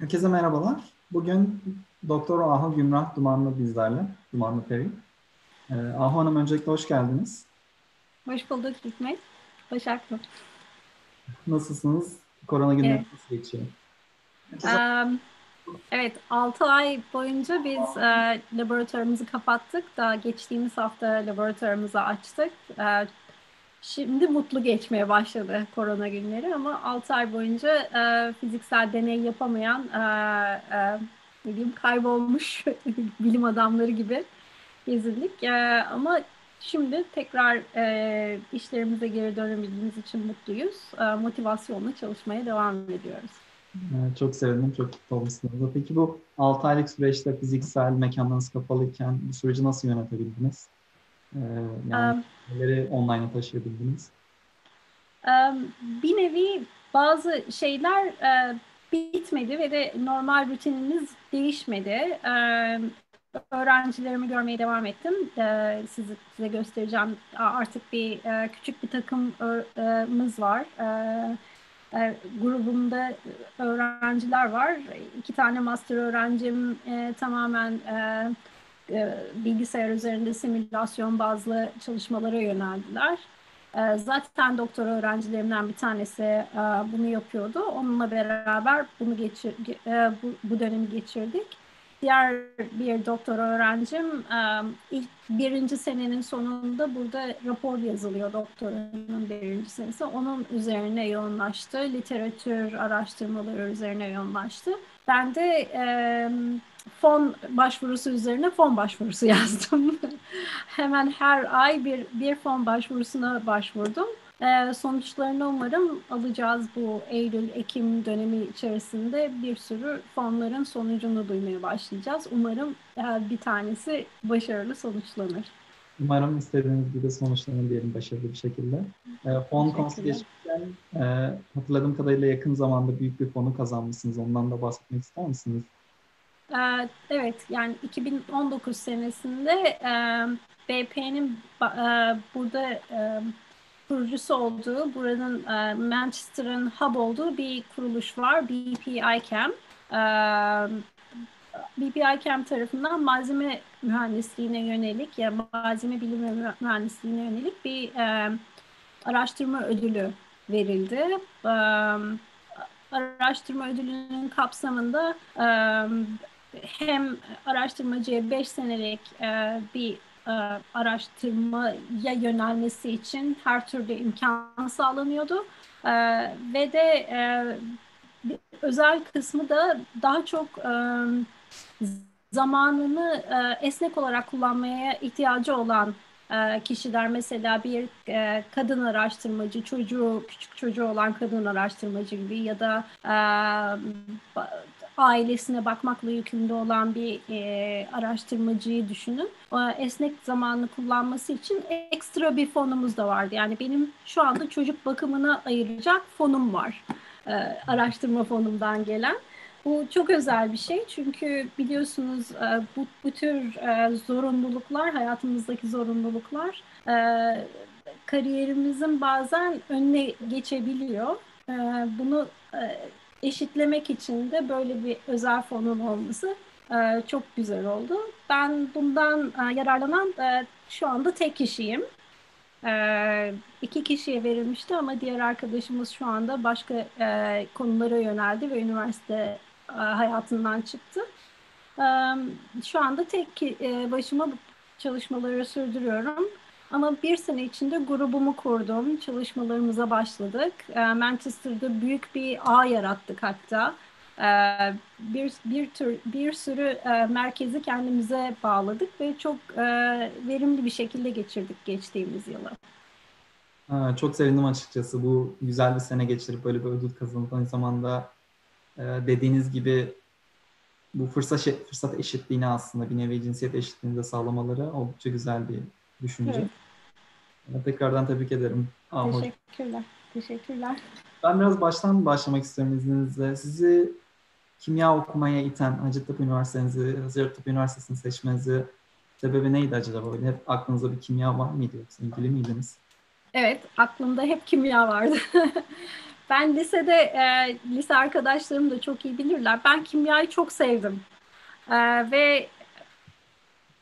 Herkese merhabalar. Bugün Doktor Ahu Gümrah Dumanlı bizlerle, Dumanlı Peri. Ee, Ahu Hanım öncelikle hoş geldiniz. Hoş bulduk Hikmet. Başaklı. Nasılsınız? Korona günleri evet. nasıl geçiyor? Um, evet, 6 ay boyunca biz e, laboratuvarımızı kapattık da geçtiğimiz hafta laboratuvarımızı açtık. E, Şimdi mutlu geçmeye başladı korona günleri ama 6 ay boyunca e, fiziksel deney yapamayan e, e, ne diyeyim kaybolmuş bilim adamları gibi gezindik. E, ama şimdi tekrar e, işlerimize geri dönebildiğimiz için mutluyuz. E, motivasyonla çalışmaya devam ediyoruz. Evet, çok sevindim, çok mutlu olmuşsunuz. Peki bu 6 aylık süreçte fiziksel mekanlarınız kapalıyken bu süreci nasıl yönetebildiniz? Ee, yani neleri online'a taşıyabildiniz? Bir nevi bazı şeyler e, bitmedi ve de normal rutinimiz değişmedi. Öğrencilerimi görmeye devam ettim. Size, size göstereceğim. Artık bir e, küçük bir takımımız var. Grubumda öğrenciler var. İki tane master öğrencim e, tamamen e, bilgisayar üzerinde simülasyon bazlı çalışmalara yöneldiler. E, zaten doktor öğrencilerimden bir tanesi e, bunu yapıyordu. Onunla beraber bunu geçir, bu, bu dönemi geçirdik. Diğer bir doktor öğrencim ilk birinci senenin sonunda burada rapor yazılıyor doktorunun birinci senesi. Onun üzerine yoğunlaştı. Literatür araştırmaları üzerine yoğunlaştı. Ben de fon başvurusu üzerine fon başvurusu yazdım. Hemen her ay bir, bir fon başvurusuna başvurdum. Ee, sonuçlarını umarım alacağız bu Eylül-Ekim dönemi içerisinde bir sürü fonların sonucunu duymaya başlayacağız. Umarım e, bir tanesi başarılı sonuçlanır. Umarım istediğiniz gibi sonuçlanır diyelim başarılı bir şekilde. E, fon konusu geçmişken e, hatırladığım kadarıyla yakın zamanda büyük bir fonu kazanmışsınız. Ondan da bahsetmek ister misiniz? Ee, evet yani 2019 senesinde e, BP'nin e, burada e, kurucusu olduğu, buranın Manchester'ın hub olduğu bir kuruluş var. BPICAM. BPICAM tarafından malzeme mühendisliğine yönelik ya malzeme bilimi mühendisliğine yönelik bir araştırma ödülü verildi. araştırma ödülünün kapsamında hem araştırmacıya 5 senelik e, bir e, araştırmaya yönelmesi için her türlü imkan sağlanıyordu. E, ve de e, özel kısmı da daha çok zamanını esnek olarak kullanmaya ihtiyacı olan kişiler mesela bir kadın araştırmacı, çocuğu küçük çocuğu olan kadın araştırmacı gibi ya da ailesine bakmakla yükümlü olan bir e, araştırmacıyı düşünün. O esnek zamanını kullanması için ekstra bir fonumuz da vardı. Yani benim şu anda çocuk bakımına ayıracak fonum var. E, araştırma fonumdan gelen. Bu çok özel bir şey çünkü biliyorsunuz e, bu, bu tür e, zorunluluklar, hayatımızdaki zorunluluklar e, kariyerimizin bazen önüne geçebiliyor. Bunu eşitlemek için de böyle bir özel fonun olması e, çok güzel oldu. Ben bundan e, yararlanan e, şu anda tek kişiyim. E, iki kişiye verilmişti ama diğer arkadaşımız şu anda başka konulara yöneldi ve üniversite hayatından çıktı. Şu anda tek e, başıma çalışmaları sürdürüyorum. Ama bir sene içinde grubumu kurdum, çalışmalarımıza başladık. Ee, Manchester'da büyük bir ağ yarattık hatta. Ee, bir bir tür bir sürü e, merkezi kendimize bağladık ve çok e, verimli bir şekilde geçirdik geçtiğimiz yılı. Çok sevindim açıkçası bu güzel bir sene geçirip böyle bir ödül kazanıp aynı zamanda e, dediğiniz gibi bu fırsat fırsat eşitliğini aslında bir nevi cinsiyet eşitliğini de sağlamaları oldukça güzel bir düşünce. Evet. Tekrardan tebrik ederim. Aa, Teşekkürler. Hoş. Teşekkürler. Ben biraz baştan başlamak istiyorum izninizle. Sizi kimya okumaya iten Hacettepe Üniversitesi, Hacettepe Üniversitesi'ni seçmenizi sebebi neydi acaba? Böyle hep aklınızda bir kimya var mıydı yoksa ilgili miydiniz? Evet, aklımda hep kimya vardı. Ben lisede, e, lise arkadaşlarım da çok iyi bilirler. Ben kimyayı çok sevdim. E, ve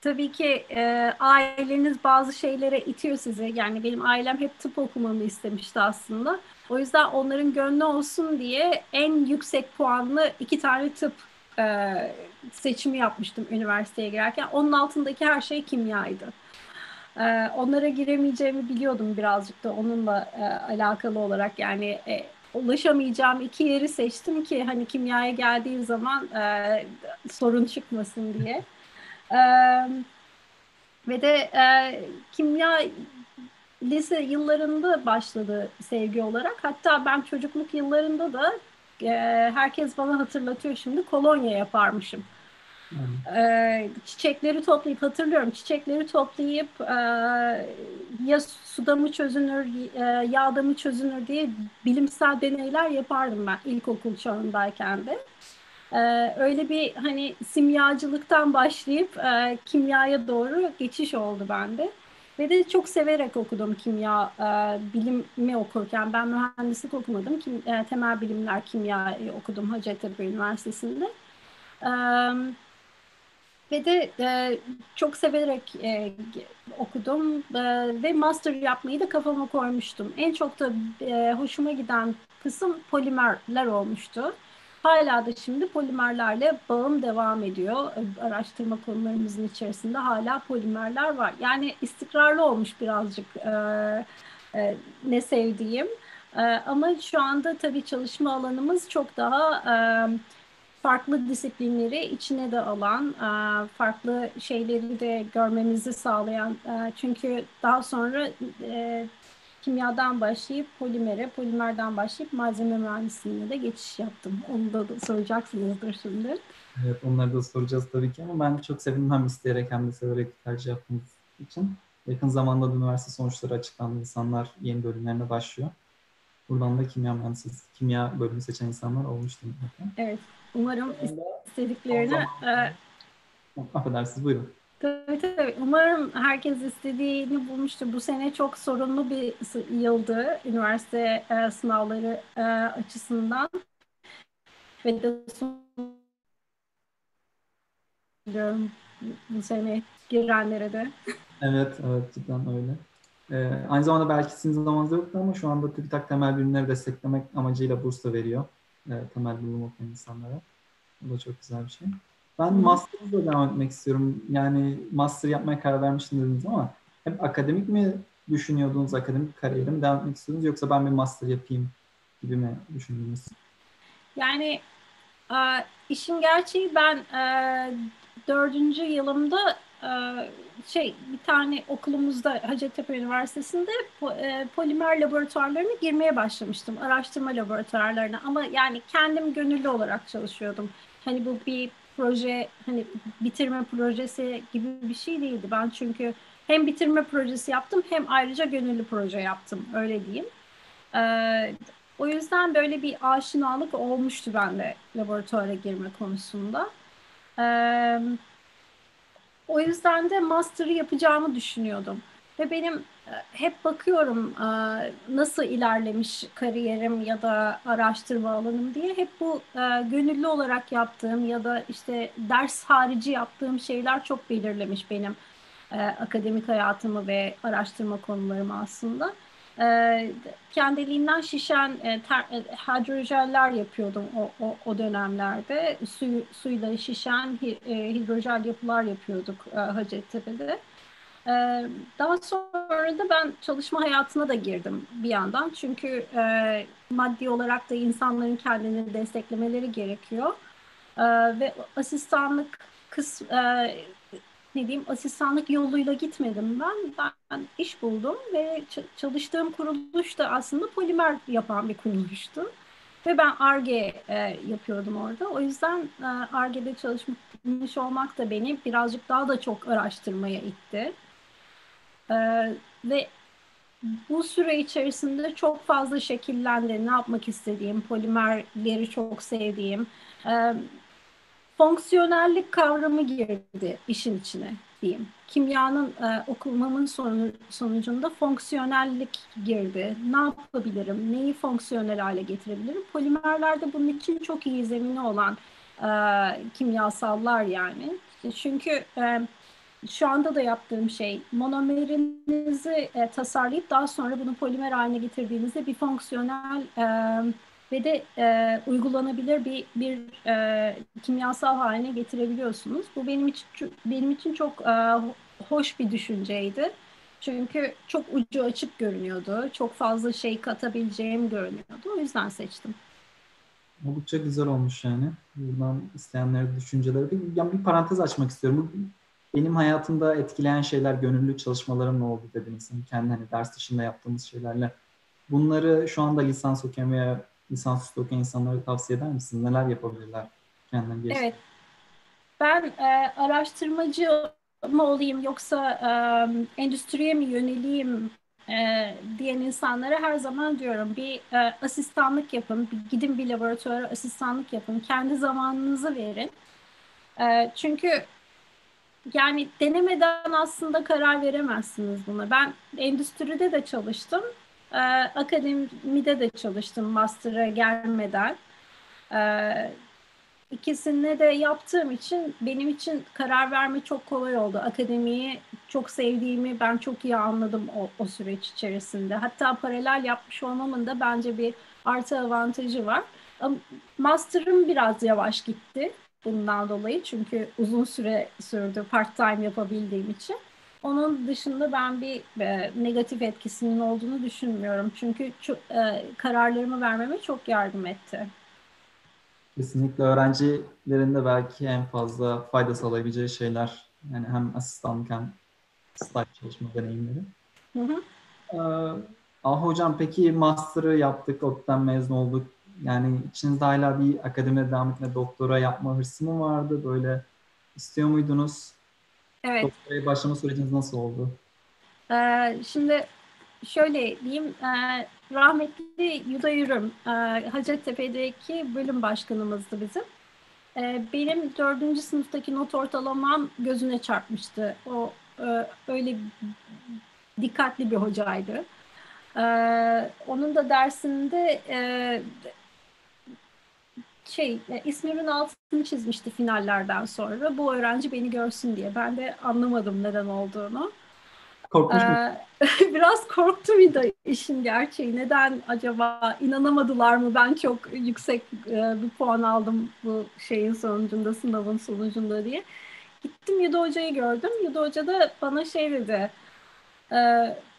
tabii ki e, aileniz bazı şeylere itiyor sizi. Yani benim ailem hep tıp okumamı istemişti aslında. O yüzden onların gönlü olsun diye en yüksek puanlı iki tane tıp e, seçimi yapmıştım üniversiteye girerken. Onun altındaki her şey kimyaydı. E, onlara giremeyeceğimi biliyordum birazcık da onunla e, alakalı olarak. Yani e, ulaşamayacağım iki yeri seçtim ki hani kimyaya geldiğim zaman e, sorun çıkmasın diye. E, ve de e, kimya lise yıllarında başladı sevgi olarak. Hatta ben çocukluk yıllarında da e, herkes bana hatırlatıyor şimdi kolonya yaparmışım. Çiçekleri toplayıp hatırlıyorum çiçekleri toplayıp e, ya suda mı çözünür e, yağda mı çözünür diye bilimsel deneyler yapardım ben ilkokul çağındayken de. Ee, öyle bir hani simyacılıktan başlayıp e, kimyaya doğru geçiş oldu bende. Ve de çok severek okudum kimya e, bilimi okurken. Ben mühendislik okumadım. Kim, e, temel bilimler kimya okudum Hacettepe Üniversitesi'nde. E, ve de e, çok severek e, okudum e, ve master yapmayı da kafama koymuştum. En çok da e, hoşuma giden kısım polimerler olmuştu. Hala da şimdi polimerlerle bağım devam ediyor. Araştırma konularımızın içerisinde hala polimerler var. Yani istikrarlı olmuş birazcık e, e, ne sevdiğim. E, ama şu anda tabii çalışma alanımız çok daha e, farklı disiplinleri içine de alan, e, farklı şeyleri de görmemizi sağlayan. E, çünkü daha sonra e, kimyadan başlayıp polimere, polimerden başlayıp malzeme mühendisliğine de geçiş yaptım. Onu da, da soracaksınızdır şimdi. Evet, onları da soracağız tabii ki ama ben çok sevindim hem isteyerek hem de severek tercih yaptığımız için. Yakın zamanda da üniversite sonuçları açıklandı. İnsanlar yeni bölümlerine başlıyor. Buradan da kimya mühendisliği, kimya bölümü seçen insanlar olmuştu mutlaka. Evet, umarım istediklerini... E... Affedersiniz, buyurun. Tabii tabii. Umarım herkes istediğini bulmuştur. Bu sene çok sorunlu bir yıldı üniversite e, sınavları e, açısından. Ve de diyorum bu sene girenlere de. Evet, evet cidden öyle. Ee, aynı zamanda belki sizin zamanınızda yoktu ama şu anda TÜBİTAK temel bilimleri desteklemek amacıyla burs da veriyor. E, temel bilim okuyan insanlara. Bu da çok güzel bir şey. Ben master'da devam etmek istiyorum. Yani master yapmaya karar vermiştim dediniz ama hep akademik mi düşünüyordunuz, akademik kariyere mi devam etmek istiyordunuz yoksa ben bir master yapayım gibi mi düşündünüz? Yani işin gerçeği ben dördüncü yılımda şey bir tane okulumuzda Hacettepe Üniversitesi'nde polimer laboratuvarlarına girmeye başlamıştım. Araştırma laboratuvarlarına ama yani kendim gönüllü olarak çalışıyordum. Hani bu bir proje hani bitirme projesi gibi bir şey değildi. Ben çünkü hem bitirme projesi yaptım hem ayrıca gönüllü proje yaptım öyle diyeyim. Ee, o yüzden böyle bir aşinalık olmuştu bende laboratuvara girme konusunda. Ee, o yüzden de master'ı yapacağımı düşünüyordum. Ve benim hep bakıyorum e, nasıl ilerlemiş kariyerim ya da araştırma alanım diye hep bu e, gönüllü olarak yaptığım ya da işte ders harici yaptığım şeyler çok belirlemiş benim akademik hayatımı ve araştırma konularımı aslında. Kendiliğinden şişen hidrojeller yapıyordum o, o, o dönemlerde. Su, suyla şişen hidrojel yapılar yapıyorduk Hacettepe'de. Ee, daha sonra da ben çalışma hayatına da girdim bir yandan. Çünkü e, maddi olarak da insanların kendini desteklemeleri gerekiyor. E, ve asistanlık kız e, ne diyeyim asistanlık yoluyla gitmedim ben. Ben iş buldum ve çalıştığım kuruluş da aslında polimer yapan bir kuruluştu. Ve ben ARGE e, yapıyordum orada. O yüzden ARGE'de çalışmış olmak da beni birazcık daha da çok araştırmaya itti. Ee, ve bu süre içerisinde çok fazla şekillendi. Ne yapmak istediğim, polimerleri çok sevdiğim. E, fonksiyonellik kavramı girdi işin içine. diyeyim. Kimyanın e, okumamın sonu, sonucunda fonksiyonellik girdi. Ne yapabilirim? Neyi fonksiyonel hale getirebilirim? Polimerlerde bunun için çok iyi zemini olan e, kimyasallar yani. Çünkü e, şu anda da yaptığım şey monomerinizi e, tasarlayıp daha sonra bunu polimer haline getirdiğinizde bir fonksiyonel e, ve de e, uygulanabilir bir bir e, kimyasal haline getirebiliyorsunuz. Bu benim için benim için çok e, hoş bir düşünceydi. Çünkü çok ucu açık görünüyordu. Çok fazla şey katabileceğim görünüyordu. O yüzden seçtim. Oldukça güzel olmuş yani. Buradan isteyenlere düşünceleri. Bir, yani bir parantez açmak istiyorum. Benim hayatımda etkileyen şeyler gönüllü çalışmalarım ne oldu dediniz. Yani kendi hani ders dışında yaptığımız şeylerle. Bunları şu anda lisans okuyan veya lisansüstü okuyan insanlara tavsiye eder misiniz? Neler yapabilirler kendilerini? Evet. Ben e, araştırmacı mı olayım yoksa e, endüstriye mi yöneleyim e, diyen insanlara her zaman diyorum bir e, asistanlık yapın, bir, gidin bir laboratuvara asistanlık yapın, kendi zamanınızı verin. E, çünkü yani denemeden aslında karar veremezsiniz buna. Ben endüstride de çalıştım, e, akademide de çalıştım master'a gelmeden. E, İkisini de yaptığım için benim için karar verme çok kolay oldu. Akademiyi çok sevdiğimi ben çok iyi anladım o, o süreç içerisinde. Hatta paralel yapmış olmamın da bence bir artı avantajı var. Master'ım biraz yavaş gitti bundan dolayı çünkü uzun süre sürdü part time yapabildiğim için. Onun dışında ben bir e, negatif etkisinin olduğunu düşünmüyorum. Çünkü çok, e, kararlarımı vermeme çok yardım etti. Kesinlikle öğrencilerin de belki en fazla fayda sağlayabileceği şeyler. Yani hem asistanlık hem staj çalışma deneyimleri. Hı hı. Ee, ah hocam peki master'ı yaptık, ODTÜ'den mezun olduk. Yani içinizde hala bir akademide devam etme, doktora yapma hırsı mı vardı? Böyle istiyor muydunuz? Evet. Doktoraya başlama süreciniz nasıl oldu? Ee, şimdi şöyle diyeyim, e, rahmetli Yuda Yürüm, e, Hacettepe'deki bölüm başkanımızdı bizim. E, benim dördüncü sınıftaki not ortalamam gözüne çarpmıştı. O e, öyle dikkatli bir hocaydı. E, onun da dersinde e, şey e, ismimin altını çizmişti finallerden sonra. Bu öğrenci beni görsün diye. Ben de anlamadım neden olduğunu. Korkmuş ee, biraz korktum bir de işin gerçeği. Neden acaba inanamadılar mı? Ben çok yüksek e, bir puan aldım bu şeyin sonucunda, sınavın sonucunda diye. Gittim Yuda Hoca'yı gördüm. Yuda Hoca da bana şey dedi. E,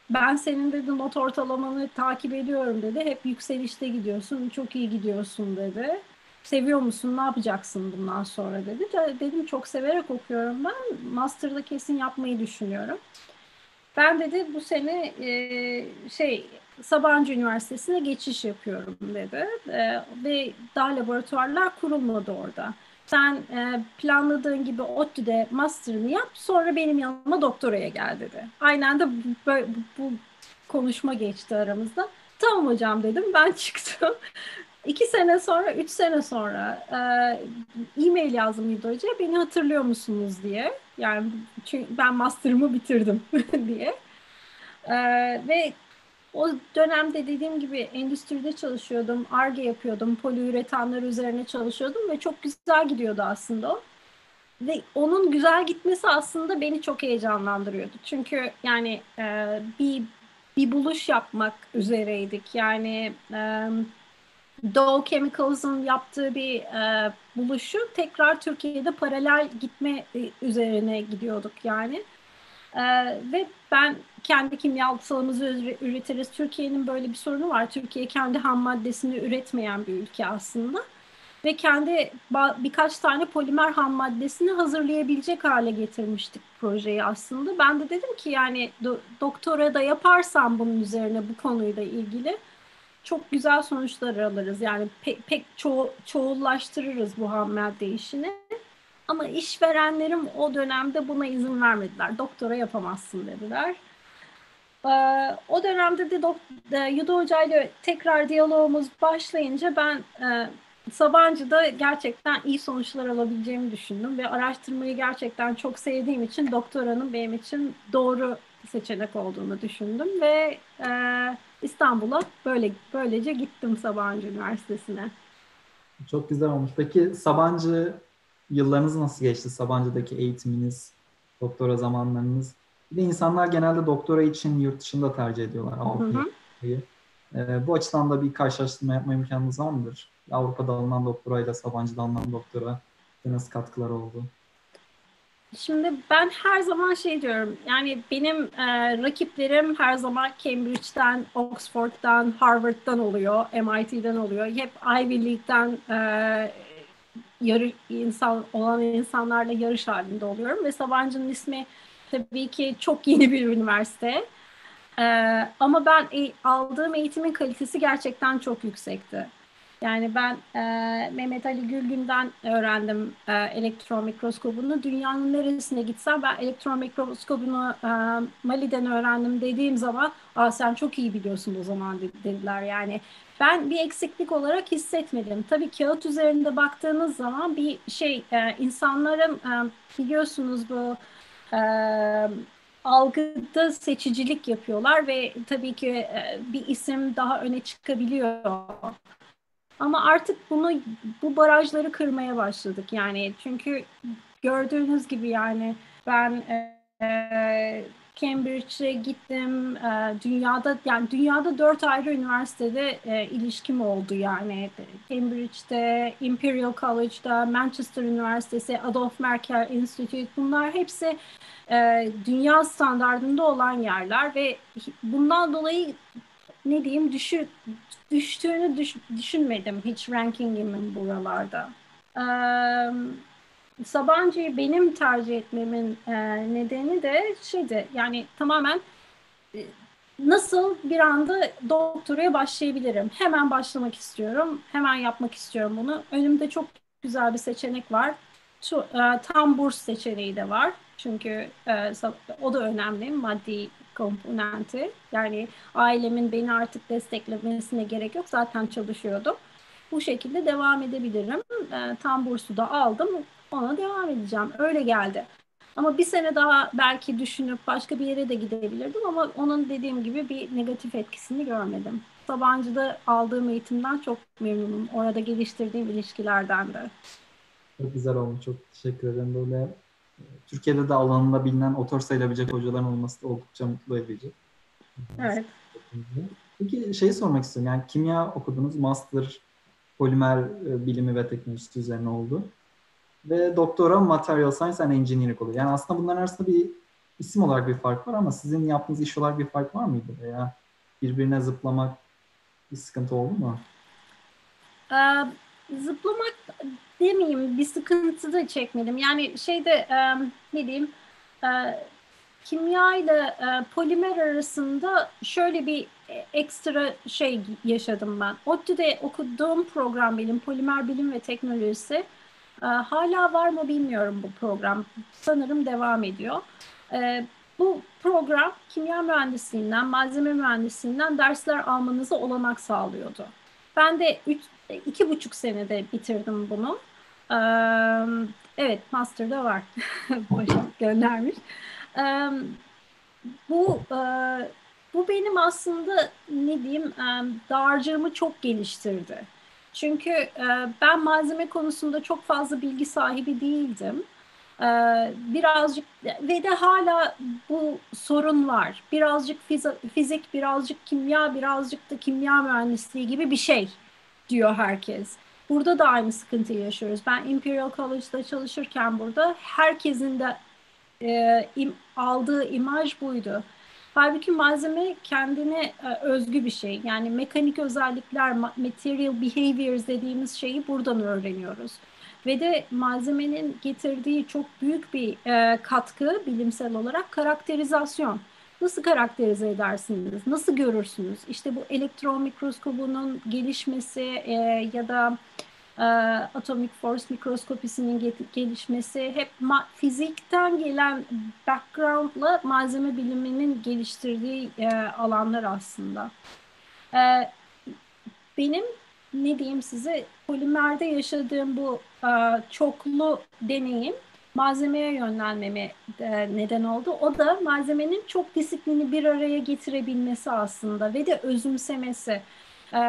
ben senin dedi not ortalamanı takip ediyorum dedi. Hep yükselişte gidiyorsun, çok iyi gidiyorsun dedi. Seviyor musun, ne yapacaksın bundan sonra dedi. Dedim çok severek okuyorum ben. Master'da kesin yapmayı düşünüyorum. Ben dedi bu sene e, şey Sabancı Üniversitesi'ne geçiş yapıyorum dedi. E, ve daha laboratuvarlar kurulmadı orada. Sen e, planladığın gibi ODTÜ'de master'ını yap sonra benim yanıma doktoraya gel dedi. Aynen de bu, bu, bu konuşma geçti aramızda. Tamam hocam dedim ben çıktım. İki sene sonra, üç sene sonra e, e-mail yazdım Hoca. Beni hatırlıyor musunuz diye. Yani çünkü ben master'ımı bitirdim diye. E, ve o dönemde dediğim gibi endüstride çalışıyordum. ARGE yapıyordum. Poliüretanlar üzerine çalışıyordum ve çok güzel gidiyordu aslında o. Ve onun güzel gitmesi aslında beni çok heyecanlandırıyordu. Çünkü yani e, bir bir buluş yapmak üzereydik. Yani e, Dow Chemicals'ın yaptığı bir e, buluşu tekrar Türkiye'de paralel gitme e, üzerine gidiyorduk yani. E, ve ben kendi kimyasalımızı üretiriz. Türkiye'nin böyle bir sorunu var. Türkiye kendi ham maddesini üretmeyen bir ülke aslında. Ve kendi birkaç tane polimer ham maddesini hazırlayabilecek hale getirmiştik projeyi aslında. Ben de dedim ki yani do doktora da yaparsam bunun üzerine bu konuyla ilgili çok güzel sonuçlar alırız. Yani pek, pek ço çoğullaştırırız bu ham madde işini. Ama işverenlerim o dönemde buna izin vermediler. Doktora yapamazsın dediler. Ee, o dönemde de e, Yudo Hoca ile tekrar diyalogumuz başlayınca ben e, Sabancı'da gerçekten iyi sonuçlar alabileceğimi düşündüm ve araştırmayı gerçekten çok sevdiğim için doktoranın benim için doğru seçenek olduğunu düşündüm ve e, İstanbul'a böyle böylece gittim Sabancı Üniversitesi'ne. Çok güzel olmuş. Peki Sabancı yıllarınız nasıl geçti? Sabancı'daki eğitiminiz, doktora zamanlarınız. Bir de insanlar genelde doktora için yurt dışında tercih ediyorlar Avrupa'yı. E, bu açıdan da bir karşılaştırma yapma imkanınız var mıdır? Avrupa'da alınan doktorayla Sabancı'da alınan doktora nasıl katkılar oldu? Şimdi ben her zaman şey diyorum, yani benim e, rakiplerim her zaman Cambridge'den, Oxford'dan, Harvard'dan oluyor, MIT'den oluyor. Hep Ivy League'den e, yarı insan olan insanlarla yarış halinde oluyorum ve Sabancı'nın ismi tabii ki çok yeni bir üniversite. E, ama ben e, aldığım eğitimin kalitesi gerçekten çok yüksekti. Yani ben e, Mehmet Ali Gülgün'den öğrendim e, elektron mikroskobunu. Dünyanın neresine gitsem ben elektron mikroskobunu e, Mali'den öğrendim dediğim zaman Aa, sen çok iyi biliyorsun o zaman dediler. Yani ben bir eksiklik olarak hissetmedim. Tabii kağıt üzerinde baktığınız zaman bir şey e, insanların e, biliyorsunuz bu e, algıda seçicilik yapıyorlar ve tabii ki e, bir isim daha öne çıkabiliyor. Ama artık bunu bu barajları kırmaya başladık yani çünkü gördüğünüz gibi yani ben e, Cambridge'e gittim. E, dünyada yani dünyada dört ayrı üniversitede e, ilişkim oldu yani. Cambridge'de, Imperial College'da, Manchester Üniversitesi, Adolf Merkel Institute bunlar hepsi e, dünya standartında olan yerler ve bundan dolayı ne diyeyim düşü, düştüğünü düş, düşünmedim hiç rankingimin buralarda. Ee, Sabancı'yı benim tercih etmemin e, nedeni de şeydi yani tamamen nasıl bir anda doktoraya başlayabilirim? Hemen başlamak istiyorum, hemen yapmak istiyorum bunu. Önümde çok güzel bir seçenek var. Tam burs seçeneği de var. Çünkü e, o da önemli maddi komponenti. Yani ailemin beni artık desteklemesine gerek yok. Zaten çalışıyordum. Bu şekilde devam edebilirim. E, tam bursu da aldım. Ona devam edeceğim. Öyle geldi. Ama bir sene daha belki düşünüp başka bir yere de gidebilirdim ama onun dediğim gibi bir negatif etkisini görmedim. Sabancı'da aldığım eğitimden çok memnunum. Orada geliştirdiğim ilişkilerden de. Çok güzel olmuş. Çok teşekkür ederim. Böyle Türkiye'de de alanında bilinen otor sayılabilecek hocaların olması da oldukça mutlu edici. Evet. Peki şey sormak istiyorum. Yani kimya okudunuz, master polimer e, bilimi ve teknolojisi üzerine oldu. Ve doktora material science and engineering oluyor. Yani aslında bunların arasında bir isim olarak bir fark var ama sizin yaptığınız iş olarak bir fark var mıydı? Veya birbirine zıplamak bir sıkıntı oldu mu? Ee, zıplamak demeyeyim bir sıkıntı da çekmedim. Yani şeyde e, ne diyeyim e, kimya ile e, polimer arasında şöyle bir ekstra şey yaşadım ben. ODTÜ'de okuduğum program benim polimer bilim ve teknolojisi. E, hala var mı bilmiyorum bu program. Sanırım devam ediyor. E, bu program kimya mühendisliğinden, malzeme mühendisliğinden dersler almanızı olanak sağlıyordu. Ben de iki buçuk senede bitirdim bunu. evet, Master'da var. Başak göndermiş. bu bu benim aslında ne diyeyim dağarcığımı çok geliştirdi. Çünkü ben malzeme konusunda çok fazla bilgi sahibi değildim. birazcık ve de hala bu sorun var. Birazcık fizik, birazcık kimya, birazcık da kimya mühendisliği gibi bir şey diyor herkes. Burada da aynı sıkıntıyı yaşıyoruz. Ben Imperial College'da çalışırken burada herkesin de e, im, aldığı imaj buydu. Halbuki malzeme kendine e, özgü bir şey. Yani mekanik özellikler, material behaviors dediğimiz şeyi buradan öğreniyoruz. Ve de malzemenin getirdiği çok büyük bir e, katkı bilimsel olarak karakterizasyon. Nasıl karakterize edersiniz? Nasıl görürsünüz? İşte bu elektron mikroskobunun gelişmesi e, ya da e, atomic force mikroskopisinin gelişmesi hep fizikten gelen background'la malzeme biliminin geliştirdiği e, alanlar aslında. E, benim ne diyeyim size polimerde yaşadığım bu e, çoklu deneyim malzemeye yönlenmeme e, neden oldu. O da malzemenin çok disiplini bir araya getirebilmesi aslında ve de özümsemesi. E,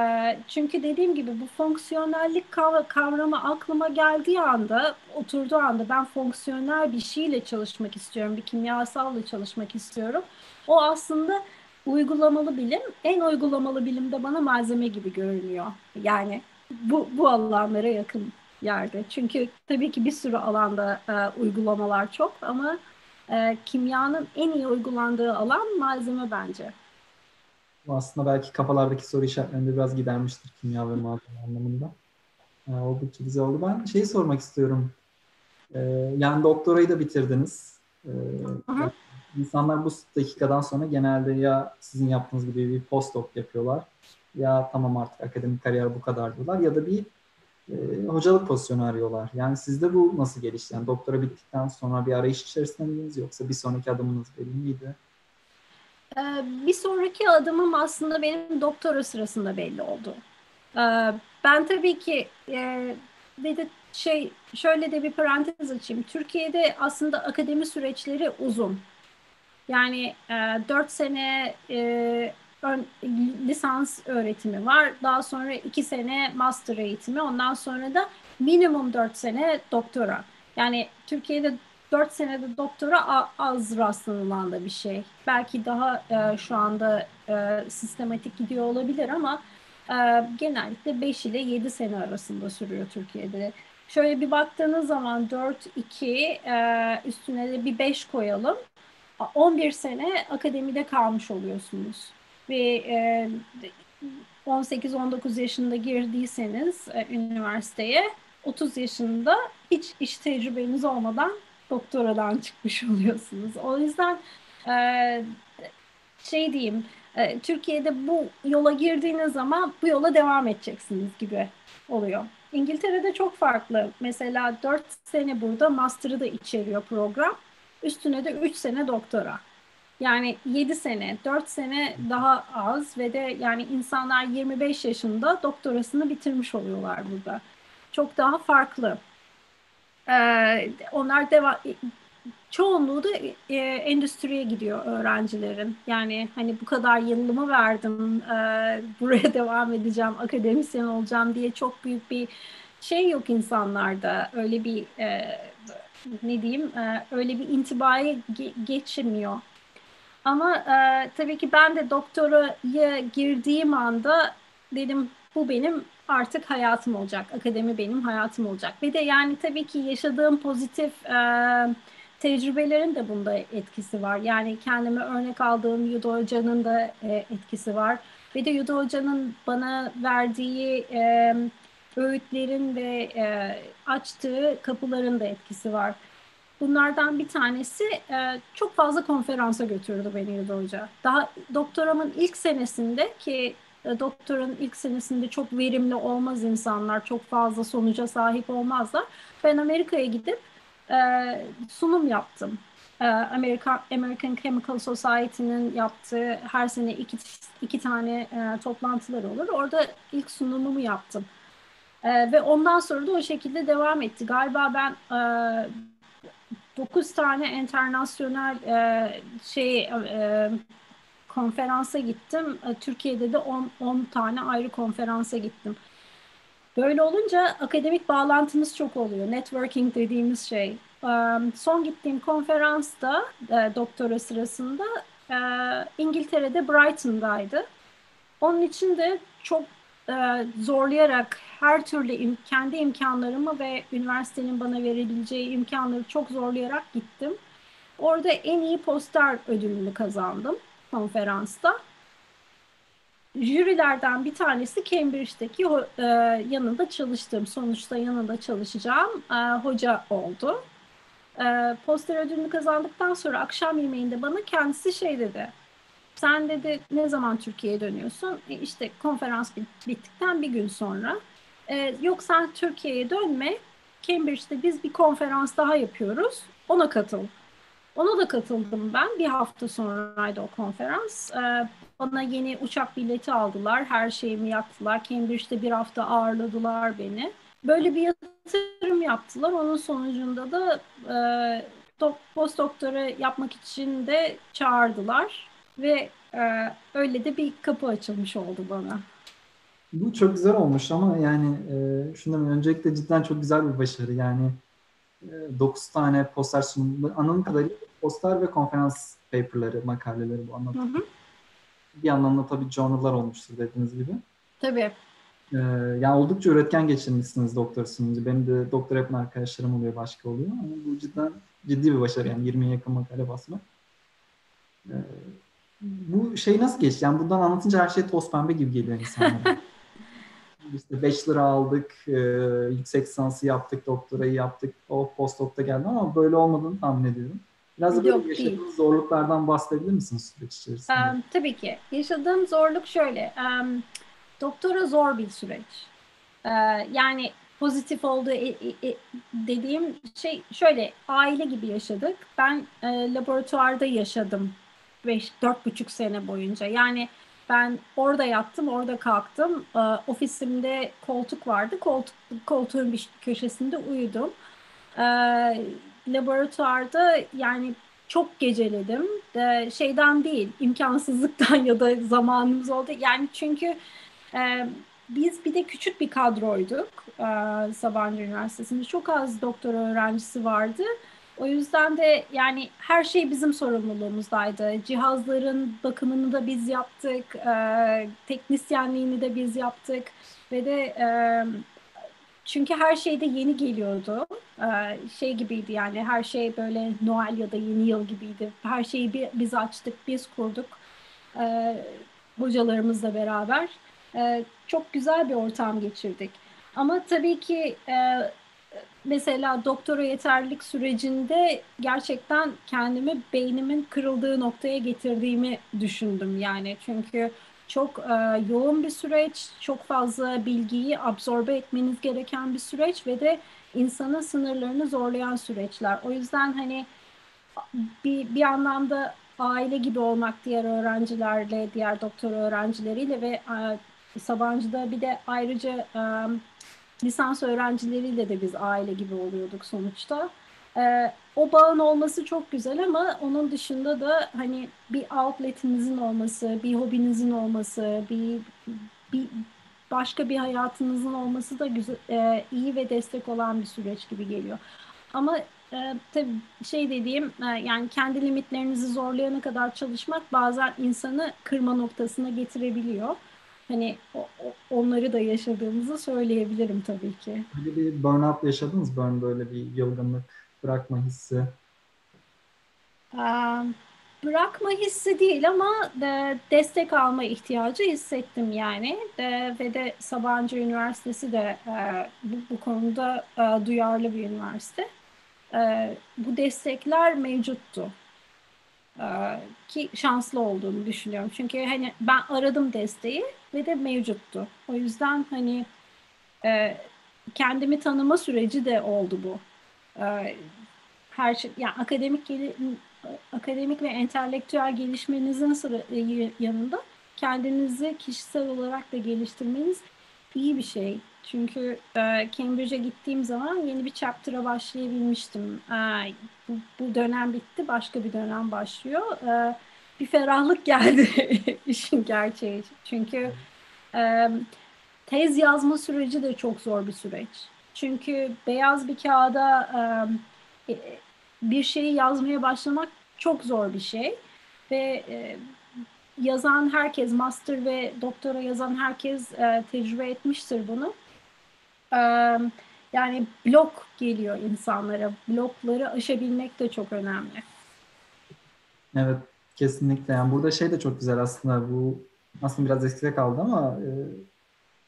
çünkü dediğim gibi bu fonksiyonellik kavramı aklıma geldiği anda, oturduğu anda ben fonksiyonel bir şeyle çalışmak istiyorum, bir kimyasalla çalışmak istiyorum. O aslında uygulamalı bilim, en uygulamalı bilim de bana malzeme gibi görünüyor. Yani bu, bu alanlara yakın yerde. Çünkü tabii ki bir sürü alanda e, uygulamalar çok ama e, kimyanın en iyi uygulandığı alan malzeme bence. Aslında belki kafalardaki soru işaretlerini biraz gidermiştir kimya ve malzeme anlamında. E, oldukça güzel oldu. Ben şeyi sormak istiyorum. E, yani doktorayı da bitirdiniz. E, İnsanlar bu dakikadan sonra genelde ya sizin yaptığınız gibi bir postdoc yapıyorlar ya tamam artık akademik kariyer bu kadar diyorlar ya da bir e, hocalık pozisyonu arıyorlar. Yani sizde bu nasıl gelişti? Yani doktora bittikten sonra bir arayış içerisinde miydiniz yoksa bir sonraki adımınız belli miydi? Ee, bir sonraki adımım aslında benim doktora sırasında belli oldu. Ee, ben tabii ki e, de şey şöyle de bir parantez açayım. Türkiye'de aslında akademi süreçleri uzun. Yani e, 4 sene e, ön, lisans öğretimi var. Daha sonra 2 sene master eğitimi. Ondan sonra da minimum 4 sene doktora. Yani Türkiye'de 4 senede doktora az rastlanılan da bir şey. Belki daha e, şu anda e, sistematik gidiyor olabilir ama e, genellikle 5 ile 7 sene arasında sürüyor Türkiye'de. Şöyle bir baktığınız zaman 4-2 e, üstüne de bir 5 koyalım. 11 sene akademide kalmış oluyorsunuz. E, 18-19 yaşında girdiyseniz e, üniversiteye 30 yaşında hiç iş tecrübeniz olmadan doktoradan çıkmış oluyorsunuz. O yüzden e, şey diyeyim, e, Türkiye'de bu yola girdiğiniz zaman bu yola devam edeceksiniz gibi oluyor. İngiltere'de çok farklı. Mesela 4 sene burada master'ı da içeriyor program. Üstüne de 3 sene doktora. Yani 7 sene, 4 sene daha az ve de yani insanlar 25 yaşında doktorasını bitirmiş oluyorlar burada. Çok daha farklı. Ee, onlar devam çoğunluğu da e, endüstriye gidiyor öğrencilerin. Yani hani bu kadar yılımı verdim, e, buraya devam edeceğim, akademisyen olacağım diye çok büyük bir şey yok insanlarda. Öyle bir e, ne diyeyim e, öyle bir intibayı ge- geçirmiyor. Ama e, tabii ki ben de doktoraya girdiğim anda dedim bu benim artık hayatım olacak. Akademi benim hayatım olacak. Ve de yani tabii ki yaşadığım pozitif e, tecrübelerin de bunda etkisi var. Yani kendime örnek aldığım Yudo Hoca'nın da e, etkisi var. Ve de Yudo Hoca'nın bana verdiği e, öğütlerin ve e, açtığı kapıların da etkisi var. Bunlardan bir tanesi e, çok fazla konferansa götürdü beni Yudo Hoca. Daha doktoramın ilk senesinde ki e, doktorun ilk senesinde çok verimli olmaz insanlar, çok fazla sonuca sahip olmazlar. Ben Amerika'ya gidip e, sunum yaptım. E, Amerika, American Chemical Society'nin yaptığı her sene iki, iki tane e, toplantılar olur. Orada ilk sunumumu yaptım. E, ve ondan sonra da o şekilde devam etti. Galiba ben 9 tane internasyonel e, şey e, konferansa gittim. E, Türkiye'de de 10, 10 tane ayrı konferansa gittim. Böyle olunca akademik bağlantınız çok oluyor. Networking dediğimiz şey. Son gittiğim konferansta e, doktora sırasında e, İngiltere'de Brighton'daydı. Onun için de çok zorlayarak her türlü kendi imkanlarımı ve üniversitenin bana verebileceği imkanları çok zorlayarak gittim. Orada en iyi poster ödülünü kazandım konferansta. Jürilerden bir tanesi Cambridge'deki e, yanında çalıştığım, sonuçta yanında çalışacağım e, hoca oldu. E, poster ödülünü kazandıktan sonra akşam yemeğinde bana kendisi şey dedi. Sen dedi ne zaman Türkiye'ye dönüyorsun? E, işte konferans bittikten bir gün sonra. E, yok sen Türkiye'ye dönme. Cambridge'de biz bir konferans daha yapıyoruz. Ona katıl. Ona da katıldım ben. Bir hafta sonraydı o konferans. Ee, bana yeni uçak bileti aldılar. Her şeyimi yaptılar. Cambridge'de bir hafta ağırladılar beni. Böyle bir yatırım yaptılar. Onun sonucunda da e, post doktora yapmak için de çağırdılar. Ve e, öyle de bir kapı açılmış oldu bana. Bu çok güzel olmuş ama yani e, şundan öncelikle cidden çok güzel bir başarı. Yani e, 9 tane poster sunumlu. Anladığım kadarıyla poster ve konferans paperları, makaleleri bu anlamda. Hı hı. Bir anlamda tabii journal'lar olmuştur dediğiniz gibi. Tabii. Ee, yani oldukça üretken geçirmişsiniz doktor sununca. Benim de doktor yapan arkadaşlarım oluyor, başka oluyor. Ama bu cidden ciddi bir başarı yani 20'ye yakın makale basmak. Ee, bu şey nasıl geçti? Yani buradan anlatınca her şey toz pembe gibi geliyor insanlara. işte bachelor aldık, e, yüksek lisansı yaptık, doktorayı yaptık, o postdoc'ta geldi ama böyle olmadığını tahmin ediyorum. Biraz da böyle yaşadığınız zorluklardan bahsedebilir misiniz süreç içerisinde? Um, tabii ki. Yaşadığım zorluk şöyle. Um, doktora zor bir süreç. Uh, yani pozitif olduğu e, e, e, dediğim şey şöyle aile gibi yaşadık. Ben e, laboratuvarda yaşadım beş, dört buçuk sene boyunca. Yani ben orada yattım, orada kalktım. E, ofisimde koltuk vardı. Koltuk, koltuğun bir köşesinde uyudum. E, laboratuvarda yani çok geceledim. E, şeyden değil, imkansızlıktan ya da zamanımız oldu. Yani çünkü e, biz bir de küçük bir kadroyduk e, Sabancı Üniversitesi'nde. Çok az doktor öğrencisi vardı. O yüzden de yani her şey bizim sorumluluğumuzdaydı. Cihazların bakımını da biz yaptık, e, teknisyenliğini de biz yaptık ve de e, çünkü her şey de yeni geliyordu. E, şey gibiydi yani her şey böyle Noel ya da yeni yıl gibiydi. Her şeyi bir, biz açtık, biz kurduk e, hocalarımızla beraber. E, çok güzel bir ortam geçirdik. Ama tabii ki e, mesela doktora yeterlilik sürecinde gerçekten kendimi beynimin kırıldığı noktaya getirdiğimi düşündüm yani çünkü çok e, yoğun bir süreç, çok fazla bilgiyi absorbe etmeniz gereken bir süreç ve de insanın sınırlarını zorlayan süreçler. O yüzden hani bir, bir anlamda aile gibi olmak diğer öğrencilerle, diğer doktor öğrencileriyle ve e, Sabancı'da bir de ayrıca e, lisans öğrencileriyle de biz aile gibi oluyorduk sonuçta. Ee, o bağın olması çok güzel ama onun dışında da hani bir outletinizin olması, bir hobinizin olması, bir, bir başka bir hayatınızın olması da güzel, e, iyi ve destek olan bir süreç gibi geliyor. Ama e, tabii şey dediğim e, yani kendi limitlerinizi zorlayana kadar çalışmak bazen insanı kırma noktasına getirebiliyor hani onları da yaşadığımızı söyleyebilirim tabii ki. Böyle bir burnout yaşadınız burn böyle bir yılgınlık bırakma hissi? bırakma hissi değil ama de, destek alma ihtiyacı hissettim yani de, ve de Sabancı Üniversitesi de e, bu, bu konuda e, duyarlı bir üniversite. E, bu destekler mevcuttu. Ki şanslı olduğunu düşünüyorum. Çünkü hani ben aradım desteği de mevcuttu. O yüzden hani e, kendimi tanıma süreci de oldu bu. E, her şey yani akademik akademik ve entelektüel gelişmenizin sıra, e, yanında kendinizi kişisel olarak da geliştirmeniz iyi bir şey. Çünkü e, Cambridge'e gittiğim zaman yeni bir chapter'a başlayabilmiştim. E, bu, bu dönem bitti, başka bir dönem başlıyor. E, bir ferahlık geldi işin gerçeği. Çünkü e, tez yazma süreci de çok zor bir süreç. Çünkü beyaz bir kağıda e, bir şeyi yazmaya başlamak çok zor bir şey. Ve e, yazan herkes, master ve doktora yazan herkes e, tecrübe etmiştir bunu yani blok geliyor insanlara. Blokları aşabilmek de çok önemli. Evet, kesinlikle. Yani burada şey de çok güzel aslında bu aslında biraz eskide kaldı ama e,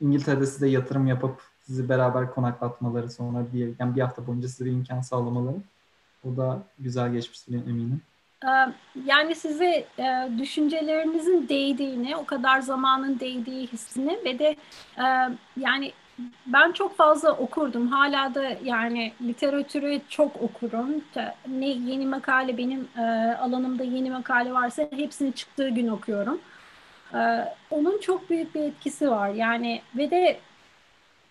İngiltere'de size yatırım yapıp sizi beraber konaklatmaları sonra bir, yani bir hafta boyunca size bir imkan sağlamaları o da güzel geçmiştir eminim. Yani size e, düşüncelerinizin değdiğini, o kadar zamanın değdiği hissini ve de e, yani ben çok fazla okurdum. Hala da yani literatürü çok okurum. Ne yeni makale benim e, alanımda yeni makale varsa hepsini çıktığı gün okuyorum. Ee, onun çok büyük bir etkisi var. Yani ve de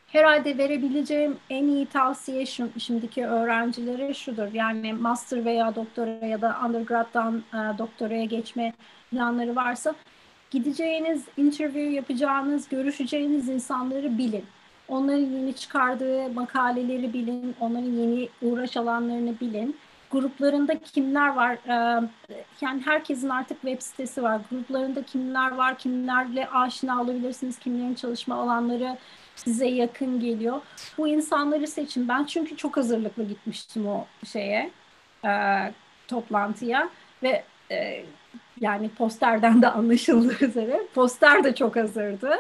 herhalde verebileceğim en iyi tavsiye şu, şimdiki öğrencilere şudur. Yani master veya doktora ya da undergrad'dan e, doktoraya geçme planları varsa gideceğiniz, interview yapacağınız, görüşeceğiniz insanları bilin. Onların yeni çıkardığı makaleleri bilin, onların yeni uğraş alanlarını bilin. Gruplarında kimler var? Ee, yani herkesin artık web sitesi var. Gruplarında kimler var? Kimlerle aşina olabilirsiniz? Kimlerin çalışma alanları size yakın geliyor? Bu insanları seçin. Ben çünkü çok hazırlıklı gitmiştim o şeye, e, toplantıya ve e, yani posterden de anlaşıldığı üzere poster de çok hazırdı.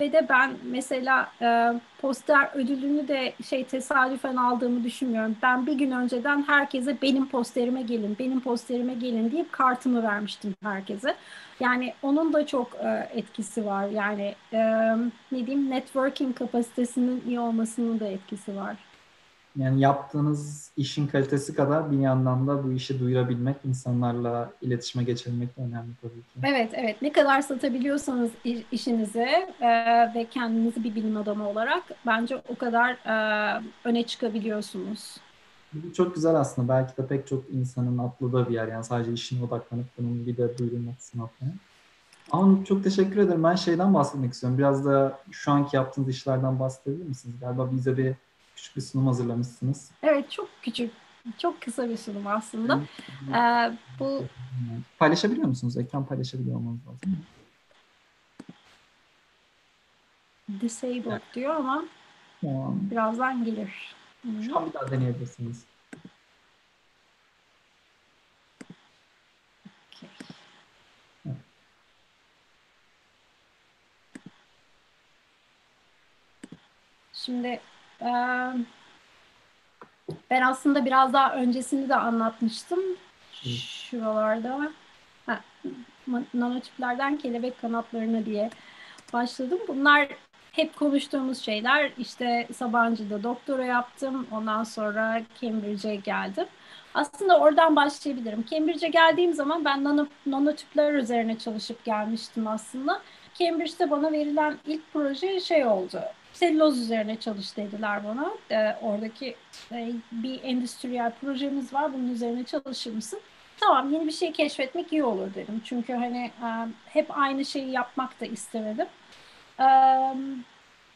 Ve de ben mesela e, poster ödülünü de şey tesadüfen aldığımı düşünmüyorum. Ben bir gün önceden herkese benim posterime gelin, benim posterime gelin deyip kartımı vermiştim herkese. Yani onun da çok e, etkisi var. Yani e, ne diyeyim networking kapasitesinin iyi olmasının da etkisi var. Yani yaptığınız işin kalitesi kadar bir yandan da bu işi duyurabilmek, insanlarla iletişime geçebilmek de önemli tabii ki. Evet, evet. Ne kadar satabiliyorsanız işinizi e, ve kendinizi bir bilim adamı olarak bence o kadar e, öne çıkabiliyorsunuz. Bu çok güzel aslında. Belki de pek çok insanın atladığı bir yer. Yani sadece işine odaklanıp bunun bir de duyurulmasını atmaya. Ama çok teşekkür ederim. Ben şeyden bahsetmek istiyorum. Biraz da şu anki yaptığınız işlerden bahsedebilir misiniz? Galiba bize bir küçük bir sunum hazırlamışsınız. Evet çok küçük, çok kısa bir sunum aslında. Ee, bu Paylaşabiliyor musunuz? Ekran paylaşabiliyor olmanız lazım. Disabled evet. diyor ama tamam. birazdan gelir. Şu an bir daha deneyebilirsiniz. Şimdi ben aslında biraz daha öncesini de anlatmıştım. Şuralarda. Ha, nanotiplerden kelebek kanatlarına diye başladım. Bunlar hep konuştuğumuz şeyler. İşte Sabancı'da doktora yaptım. Ondan sonra Cambridge'e geldim. Aslında oradan başlayabilirim. Cambridge'e geldiğim zaman ben nano, nanotipler üzerine çalışıp gelmiştim aslında. Cambridge'de bana verilen ilk proje şey oldu selüloz üzerine çalış dediler bana. E, oradaki e, bir endüstriyel projemiz var. Bunun üzerine çalışır mısın? Tamam yeni bir şey keşfetmek iyi olur dedim. Çünkü hani e, hep aynı şeyi yapmak da istemedim. E,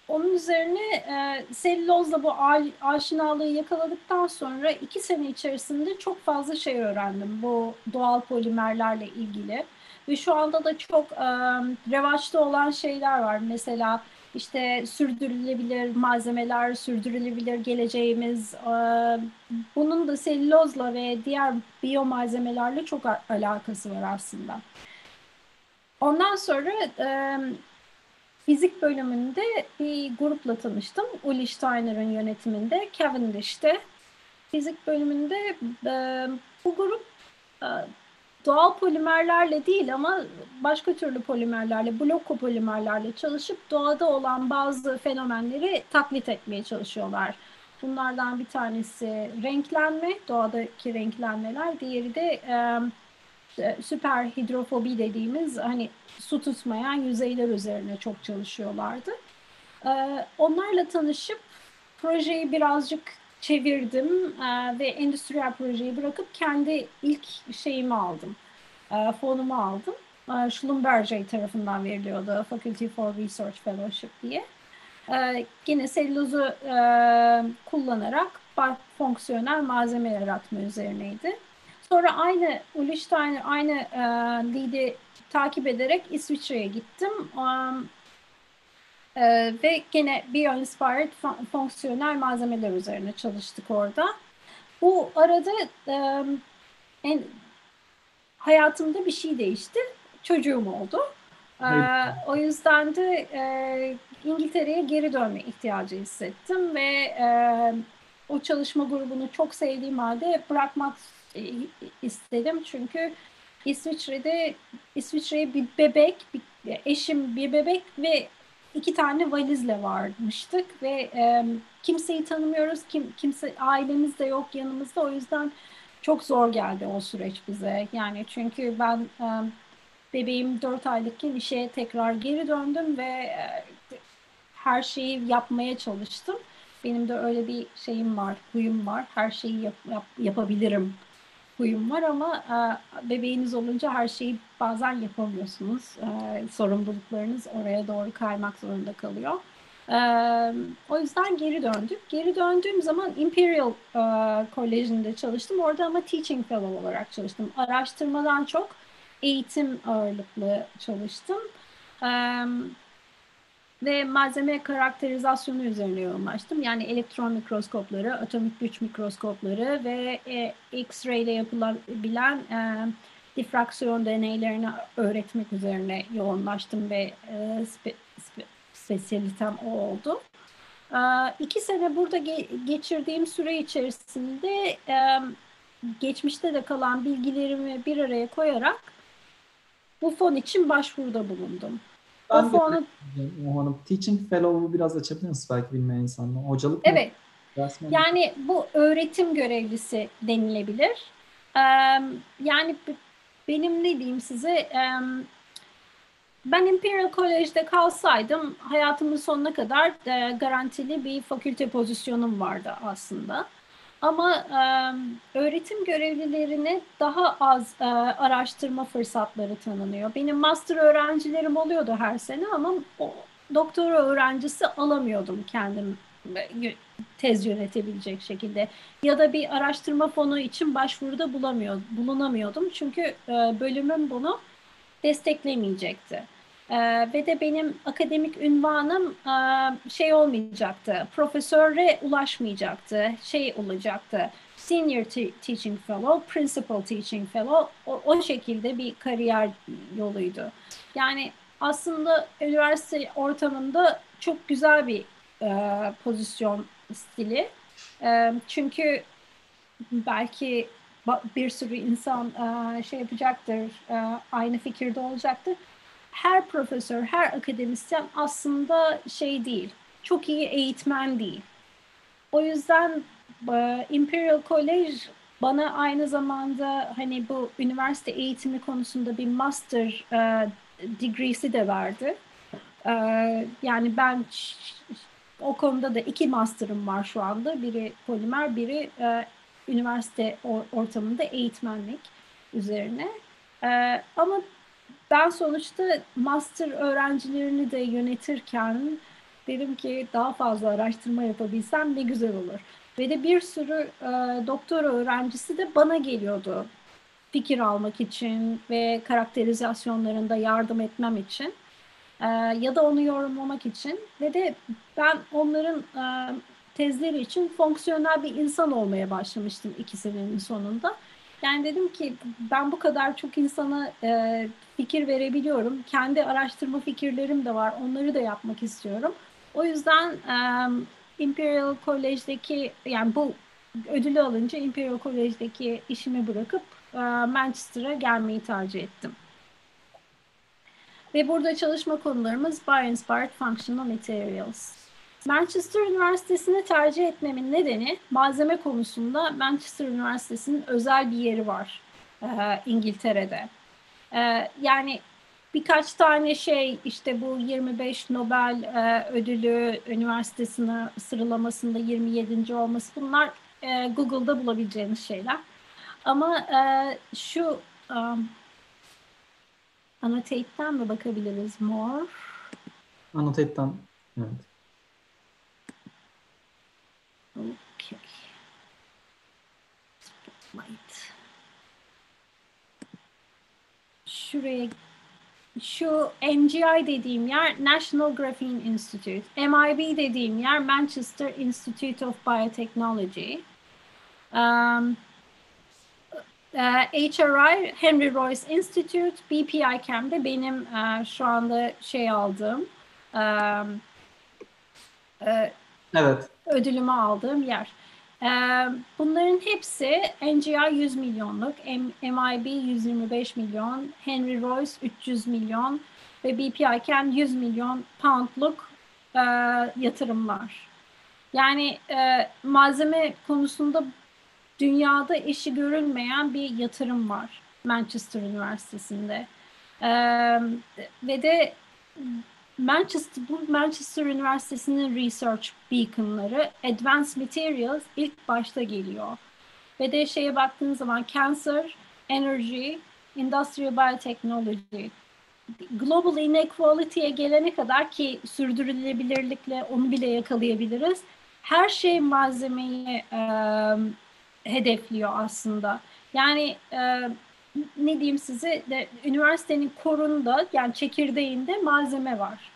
onun üzerine e, selülozla bu aşinalığı yakaladıktan sonra iki sene içerisinde çok fazla şey öğrendim. Bu doğal polimerlerle ilgili. Ve şu anda da çok e, revaçta olan şeyler var. Mesela işte sürdürülebilir malzemeler, sürdürülebilir geleceğimiz. E, bunun da selülozla ve diğer biyomalzemelerle çok alakası var aslında. Ondan sonra e, fizik bölümünde bir grupla tanıştım. Uli Steiner'ın yönetiminde Cavendish'te. Fizik bölümünde e, bu grup doğal polimerlerle değil ama başka türlü polimerlerle, blokopolimerlerle çalışıp doğada olan bazı fenomenleri taklit etmeye çalışıyorlar. Bunlardan bir tanesi renklenme, doğadaki renklenmeler. Diğeri de e, süper hidrofobi dediğimiz hani su tutmayan yüzeyler üzerine çok çalışıyorlardı. E, onlarla tanışıp projeyi birazcık çevirdim e, ve endüstriyel projeyi bırakıp kendi ilk şeyimi aldım. E, fonumu aldım. E, Schlumberger tarafından veriliyordu Faculty for Research Fellowship diye. E, yine selülozu kullanarak fonksiyonel malzeme yaratma üzerineydi. Sonra aynı Uli Steiner, aynı e, takip ederek İsviçre'ye gittim. Ee, ve gene bio-inspired fonksiyonel malzemeler üzerine çalıştık orada. Bu arada e, en, hayatımda bir şey değişti. Çocuğum oldu. Ee, o yüzden de e, İngiltere'ye geri dönme ihtiyacı hissettim ve e, o çalışma grubunu çok sevdiğim halde bırakmak istedim. Çünkü İsviçre'de İsviçre'ye bir bebek, bir eşim bir bebek ve iki tane valizle varmıştık ve e, kimseyi tanımıyoruz. Kim kimse ailemiz de yok yanımızda. O yüzden çok zor geldi o süreç bize. Yani çünkü ben e, bebeğim 4 aylıkken işe tekrar geri döndüm ve e, her şeyi yapmaya çalıştım. Benim de öyle bir şeyim var, huyum var. Her şeyi yap, yap, yapabilirim huyum var ama e, bebeğiniz olunca her şeyi bazen yapamıyorsunuz. E, sorumluluklarınız oraya doğru kaymak zorunda kalıyor. E, o yüzden geri döndük. Geri döndüğüm zaman Imperial e, Koleji'nde çalıştım. Orada ama Teaching Fellow olarak çalıştım. Araştırmadan çok eğitim ağırlıklı çalıştım. E, ve malzeme karakterizasyonu üzerine yoğunlaştım. Yani elektron mikroskopları, atomik güç mikroskopları ve e, X-ray ile yapılabilen e, difraksiyon deneylerini öğretmek üzerine yoğunlaştım ve e, spe, spe, spesiyalitem o oldu. E, iki sene burada ge geçirdiğim süre içerisinde e, geçmişte de kalan bilgilerimi bir araya koyarak bu fon için başvuruda bulundum. Ben o fonu... Hanım, teaching fellow'u biraz açabilir misiniz belki bilmeyen insanlar? Hocalık mı? Evet. Yani bu öğretim görevlisi denilebilir. Ee, yani benim ne diyeyim size ben Imperial College'de kalsaydım hayatımın sonuna kadar garantili bir fakülte pozisyonum vardı aslında. Ama e, öğretim görevlilerine daha az e, araştırma fırsatları tanınıyor. Benim master öğrencilerim oluyordu her sene ama o, doktora öğrencisi alamıyordum kendim tez yönetebilecek şekilde. Ya da bir araştırma fonu için başvuruda bulamıyor, bulunamıyordum. Çünkü bölümüm bunu desteklemeyecekti. Ee, ve de benim akademik ünvanım e, şey olmayacaktı, profesöre ulaşmayacaktı, şey olacaktı, senior teaching fellow, principal teaching fellow, o, o şekilde bir kariyer yoluydu. Yani aslında üniversite ortamında çok güzel bir e, pozisyon stili. E, çünkü belki bir sürü insan e, şey yapacaktır, e, aynı fikirde olacaktır her profesör, her akademisyen aslında şey değil, çok iyi eğitmen değil. O yüzden e, Imperial College bana aynı zamanda hani bu üniversite eğitimi konusunda bir master e, degree'si de verdi. E, yani ben o konuda da iki master'ım var şu anda. Biri polimer, biri e, üniversite ortamında eğitmenlik üzerine. E, ama ben sonuçta master öğrencilerini de yönetirken dedim ki daha fazla araştırma yapabilsem ne güzel olur. Ve de bir sürü e, doktora öğrencisi de bana geliyordu fikir almak için ve karakterizasyonlarında yardım etmem için e, ya da onu yorumlamak için ve de ben onların e, tezleri için fonksiyonel bir insan olmaya başlamıştım iki senenin sonunda. Yani dedim ki ben bu kadar çok insana e, fikir verebiliyorum. Kendi araştırma fikirlerim de var. Onları da yapmak istiyorum. O yüzden e, Imperial College'deki yani bu ödülü alınca Imperial College'deki işimi bırakıp e, Manchester'a gelmeyi tercih ettim. Ve burada çalışma konularımız Bio-Inspired Functional Materials. Manchester Üniversitesi'ni tercih etmemin nedeni malzeme konusunda Manchester Üniversitesi'nin özel bir yeri var e, İngiltere'de. E, yani birkaç tane şey işte bu 25 Nobel e, ödülü üniversitesine sıralamasında 27. olması bunlar e, Google'da bulabileceğiniz şeyler. Ama e, şu um, Annotate'den mi bakabiliriz more? Annotate'den evet. Okay. Spotlight. Şuraya şu NGI dediğim yer National Graphene Institute. MIB dediğim yer Manchester Institute of Biotechnology. Um, uh, HRI Henry Royce Institute, BPI Cam'de benim uh, şu anda şey aldığım um, uh, evet ödülümü aldığım yer. Bunların hepsi NGI 100 milyonluk, MIB 125 milyon, Henry Royce 300 milyon ve BPI Chem 100 milyon poundluk yatırımlar. Yani malzeme konusunda dünyada eşi görülmeyen bir yatırım var Manchester Üniversitesi'nde. ve de Manchester, bu Manchester Üniversitesi'nin research beaconları Advanced Materials ilk başta geliyor. Ve de şeye baktığınız zaman Cancer, Energy, Industrial Biotechnology, Global Inequality'ye gelene kadar ki sürdürülebilirlikle onu bile yakalayabiliriz. Her şey malzemeyi e, hedefliyor aslında. Yani e, ne diyeyim size de, üniversitenin korunda yani çekirdeğinde malzeme var.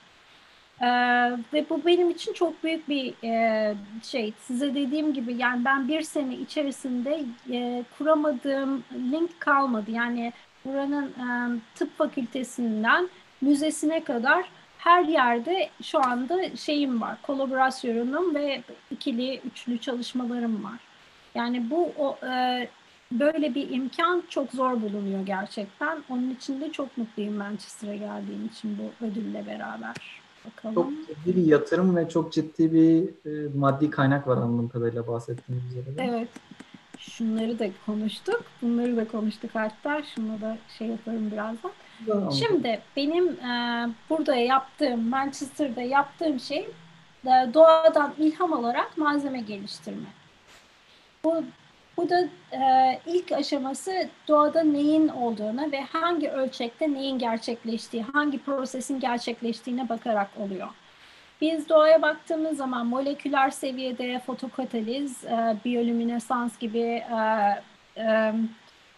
Ee, ve bu benim için çok büyük bir e, şey. Size dediğim gibi yani ben bir sene içerisinde e, kuramadığım link kalmadı. Yani buranın e, tıp fakültesinden müzesine kadar her yerde şu anda şeyim var. Kolaborasyonum ve ikili, üçlü çalışmalarım var. Yani bu o, e, böyle bir imkan çok zor bulunuyor gerçekten. Onun için de çok mutluyum Manchester'a geldiğim için bu ödülle beraber. Bakalım. Çok ciddi bir yatırım ve çok ciddi bir e, maddi kaynak var anladığım kadarıyla bahsettiğiniz üzere. Evet. Şunları da konuştuk. Bunları da konuştuk hatta. Şunu da şey yaparım birazdan. Tamam. Şimdi benim e, burada yaptığım, Manchester'da yaptığım şey e, doğadan ilham alarak malzeme geliştirme. Bu bu da e, ilk aşaması doğada neyin olduğuna ve hangi ölçekte neyin gerçekleştiği, hangi prosesin gerçekleştiğine bakarak oluyor. Biz doğaya baktığımız zaman moleküler seviyede fotokataliz, e, biyolüminesans gibi e, e,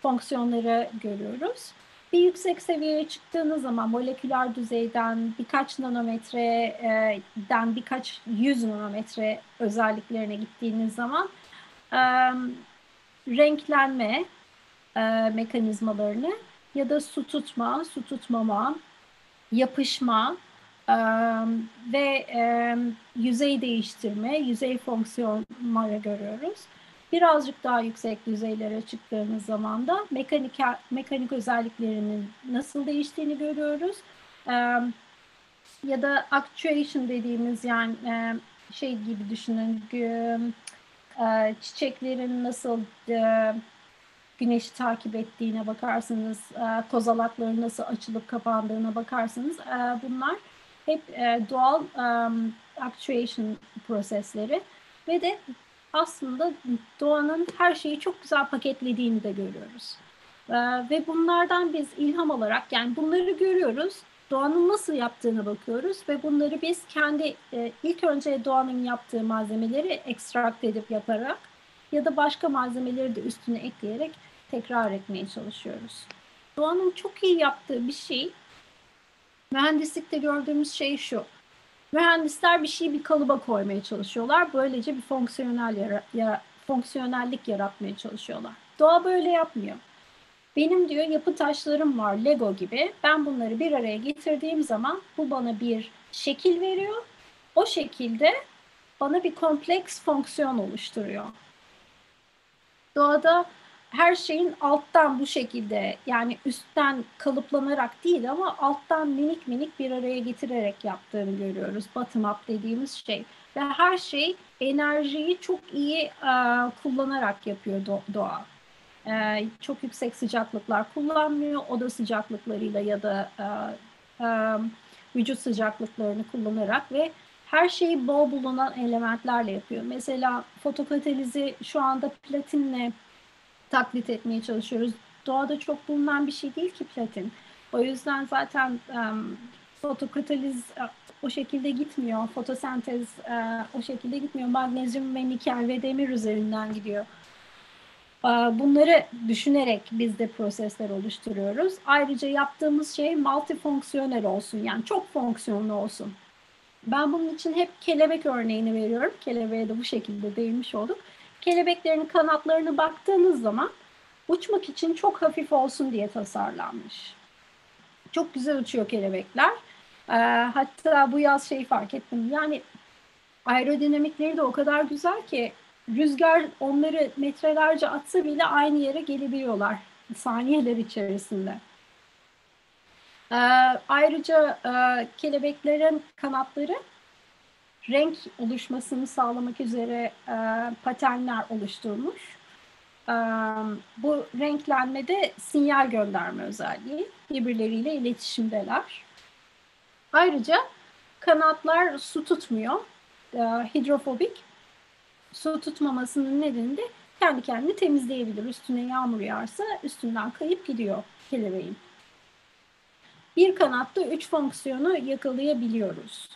fonksiyonları görüyoruz. Bir yüksek seviyeye çıktığınız zaman moleküler düzeyden birkaç nanometreden birkaç yüz nanometre özelliklerine gittiğiniz zaman renklenme e, mekanizmalarını ya da su tutma, su tutmama, yapışma e, ve e, yüzey değiştirme, yüzey fonksiyonları görüyoruz. Birazcık daha yüksek düzeylere çıktığımız zaman da mekanik, mekanik özelliklerinin nasıl değiştiğini görüyoruz. E, ya da actuation dediğimiz yani e, şey gibi düşünün e, çiçeklerin nasıl e, güneşi takip ettiğine bakarsanız, e, kozalakların nasıl açılıp kapandığına bakarsanız e, bunlar hep e, doğal actuation prosesleri ve de aslında doğanın her şeyi çok güzel paketlediğini de görüyoruz. Ve bunlardan biz ilham alarak yani bunları görüyoruz doğanın nasıl yaptığını bakıyoruz ve bunları biz kendi e, ilk önce doğanın yaptığı malzemeleri ekstrakt edip yaparak ya da başka malzemeleri de üstüne ekleyerek tekrar etmeye çalışıyoruz. Doğanın çok iyi yaptığı bir şey mühendislikte gördüğümüz şey şu. Mühendisler bir şeyi bir kalıba koymaya çalışıyorlar. Böylece bir fonksiyonel yara, ya, fonksiyonellik yaratmaya çalışıyorlar. Doğa böyle yapmıyor. Benim diyor yapı taşlarım var Lego gibi. Ben bunları bir araya getirdiğim zaman bu bana bir şekil veriyor. O şekilde bana bir kompleks fonksiyon oluşturuyor. Doğada her şeyin alttan bu şekilde yani üstten kalıplanarak değil ama alttan minik minik bir araya getirerek yaptığını görüyoruz. Bottom up dediğimiz şey. Ve her şey enerjiyi çok iyi uh, kullanarak yapıyor doğa. Ee, çok yüksek sıcaklıklar kullanmıyor. Oda sıcaklıklarıyla ya da e, e, vücut sıcaklıklarını kullanarak ve her şeyi bol bulunan elementlerle yapıyor. Mesela fotokatalizi şu anda platinle taklit etmeye çalışıyoruz. Doğada çok bulunan bir şey değil ki platin. O yüzden zaten um, fotokataliz o şekilde gitmiyor. Fotosentez uh, o şekilde gitmiyor. Magnezyum ve nikel ve demir üzerinden gidiyor. Bunları düşünerek biz de prosesler oluşturuyoruz. Ayrıca yaptığımız şey multifonksiyonel olsun yani çok fonksiyonlu olsun. Ben bunun için hep kelebek örneğini veriyorum. Kelebeğe de bu şekilde değinmiş olduk. Kelebeklerin kanatlarını baktığınız zaman uçmak için çok hafif olsun diye tasarlanmış. Çok güzel uçuyor kelebekler. Hatta bu yaz şey fark ettim. Yani aerodinamikleri de o kadar güzel ki rüzgar onları metrelerce atsa bile aynı yere gelebiliyorlar saniyeler içerisinde. Ee, ayrıca e, kelebeklerin kanatları renk oluşmasını sağlamak üzere e, paternler oluşturmuş. bu renklenmede sinyal gönderme özelliği. Birbirleriyle iletişimdeler. Ayrıca kanatlar su tutmuyor. Hidrofobik. Su tutmamasının nedeni de kendi kendini temizleyebilir. Üstüne yağmur yağarsa üstünden kayıp gidiyor kelebeğin. Bir kanatta üç fonksiyonu yakalayabiliyoruz.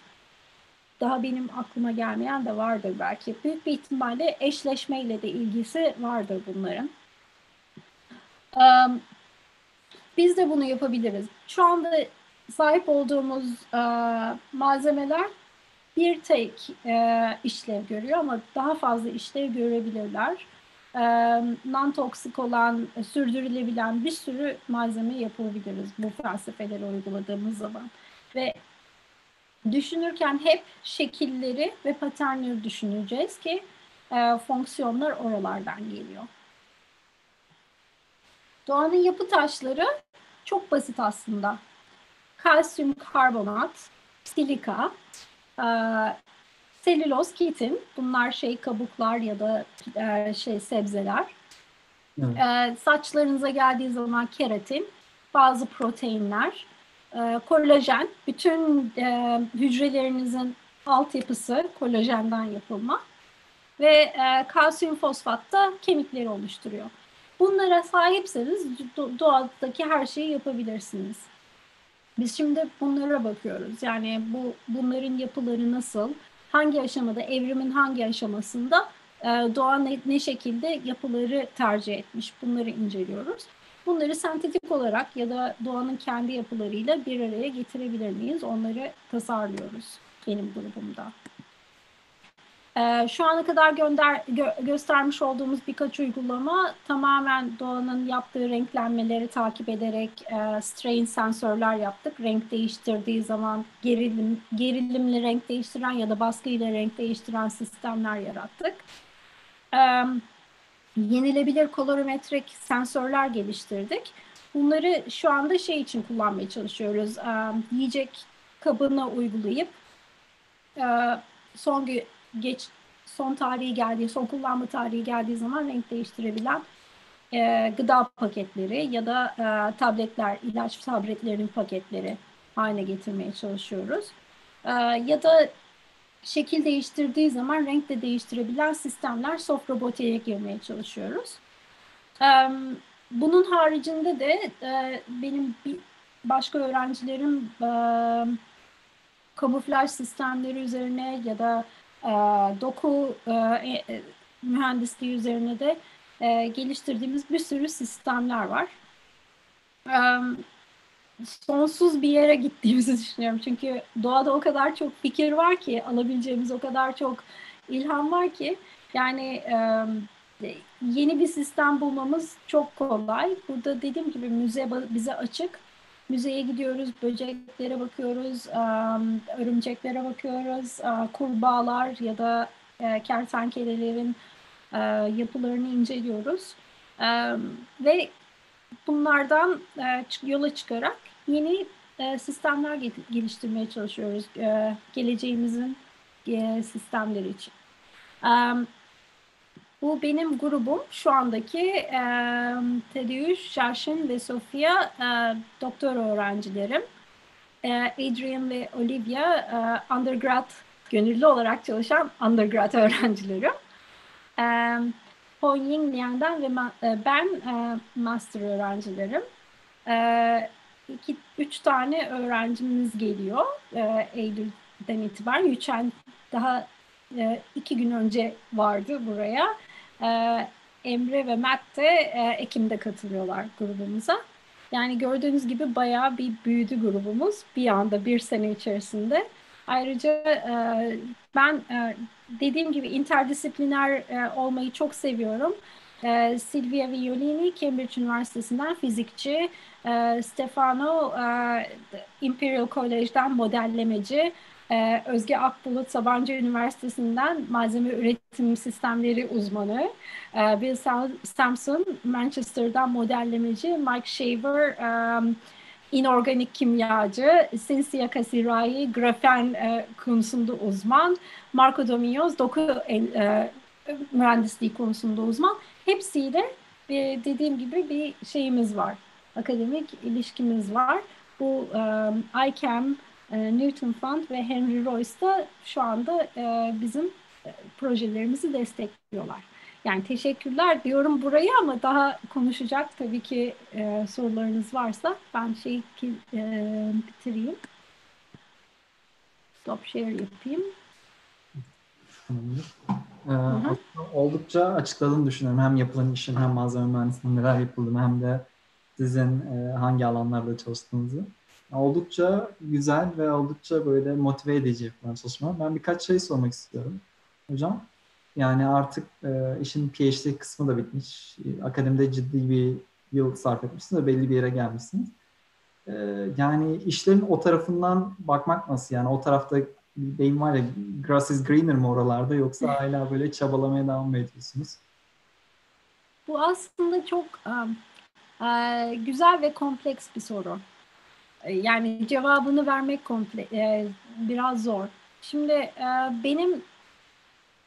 Daha benim aklıma gelmeyen de vardır belki. Büyük bir ihtimalle eşleşmeyle de ilgisi vardır bunların. Biz de bunu yapabiliriz. Şu anda sahip olduğumuz malzemeler bir tek işlev görüyor ama daha fazla işlev görebilirler non-toksik olan, sürdürülebilen bir sürü malzeme yapabiliriz bu felsefeleri uyguladığımız zaman. Ve düşünürken hep şekilleri ve paternleri düşüneceğiz ki e, fonksiyonlar oralardan geliyor. Doğanın yapı taşları çok basit aslında. Kalsiyum karbonat, silika, e, selüloz, kitin. Bunlar şey kabuklar ya da e, şey sebzeler. Evet. E, saçlarınıza geldiği zaman keratin, bazı proteinler, e, kolajen. Bütün e, hücrelerinizin altyapısı kolajenden yapılma ve e, kalsiyum fosfat da kemikleri oluşturuyor. Bunlara sahipseniz doğadaki her şeyi yapabilirsiniz. Biz şimdi bunlara bakıyoruz. Yani bu bunların yapıları nasıl? hangi aşamada, evrimin hangi aşamasında e, doğa ne, ne şekilde yapıları tercih etmiş bunları inceliyoruz. Bunları sentetik olarak ya da doğanın kendi yapılarıyla bir araya getirebilir miyiz? Onları tasarlıyoruz benim grubumda. Ee, şu ana kadar gönder, gö, göstermiş olduğumuz birkaç uygulama tamamen doğanın yaptığı renklenmeleri takip ederek e, strain sensörler yaptık. Renk değiştirdiği zaman gerilim, gerilimli renk değiştiren ya da baskıyla renk değiştiren sistemler yarattık. E, yenilebilir kolorimetrik sensörler geliştirdik. Bunları şu anda şey için kullanmaya çalışıyoruz. E, yiyecek kabına uygulayıp e, son geç son tarihi geldiği, son kullanma tarihi geldiği zaman renk değiştirebilen e, gıda paketleri ya da e, tabletler, ilaç tabletlerinin paketleri haline getirmeye çalışıyoruz. E, ya da şekil değiştirdiği zaman renk de değiştirebilen sistemler soft robotiğe girmeye çalışıyoruz. E, bunun haricinde de e, benim bir başka öğrencilerim e, kamuflaj sistemleri üzerine ya da doku e, e, mühendisliği üzerine de e, geliştirdiğimiz bir sürü sistemler var. E, sonsuz bir yere gittiğimizi düşünüyorum. Çünkü doğada o kadar çok fikir var ki, alabileceğimiz o kadar çok ilham var ki. Yani e, yeni bir sistem bulmamız çok kolay. Burada dediğim gibi müze bize açık. Müzeye gidiyoruz, böceklere bakıyoruz, örümceklere bakıyoruz, kurbağalar ya da e, kertenkelelerin e, yapılarını inceliyoruz. Ve bunlardan e, yola çıkarak yeni sistemler geliştirmeye çalışıyoruz geleceğimizin sistemleri için. Bu benim grubum. Şu andaki e, Tadeusz, Şaşın ve Sofia e, doktor öğrencilerim. E, Adrian ve Olivia e, undergrad gönüllü olarak çalışan undergrad öğrencilerim. E, Hon Ying Liang'dan ve ma, e, ben e, master öğrencilerim. E, iki, üç tane öğrencimiz geliyor e, Eylül'den itibaren. Yüçen daha e, iki gün önce vardı buraya. Ee, Emre ve Matt de e, Ekim'de katılıyorlar grubumuza. Yani gördüğünüz gibi bayağı bir büyüdü grubumuz bir anda bir sene içerisinde. Ayrıca e, ben e, dediğim gibi interdisipliner olmayı çok seviyorum. Silvia Violini Cambridge Üniversitesi'nden fizikçi, Stefano Imperial College'den modellemeci, ee, Özge Akbulut Sabancı Üniversitesi'nden malzeme üretim sistemleri uzmanı. Ee, Bill Sampson Manchester'dan modellemeci. Mike Shaver um, inorganik kimyacı. Cynthia Kasirai grafen e, konusunda uzman. Marco Dominoz doku e, mühendisliği konusunda uzman. Hepsiyle bir, dediğim gibi bir şeyimiz var. Akademik ilişkimiz var. Bu um, ICAM, e, Newton Fund ve Henry Royce da şu anda e, bizim e, projelerimizi destekliyorlar. Yani teşekkürler diyorum burayı ama daha konuşacak tabii ki e, sorularınız varsa ben şey ki, e, bitireyim. Stop share yapayım. Ee, oldukça açıkladığını düşünüyorum. Hem yapılan işin hem malzeme mühendisliğinin neler yapıldığını hem de sizin e, hangi alanlarda çalıştığınızı. Oldukça güzel ve oldukça böyle motive edici yapılan çalışma. Ben birkaç şey sormak istiyorum hocam. Yani artık e, işin PhD kısmı da bitmiş. Akademide ciddi bir yıl sarf etmişsiniz ve belli bir yere gelmişsiniz. E, yani işlerin o tarafından bakmak nasıl? Yani o tarafta bir deyim var ya grass is greener mi oralarda yoksa hala böyle çabalamaya devam mı ediyorsunuz? Bu aslında çok um, uh, güzel ve kompleks bir soru. Yani cevabını vermek komple uh, biraz zor. Şimdi uh, benim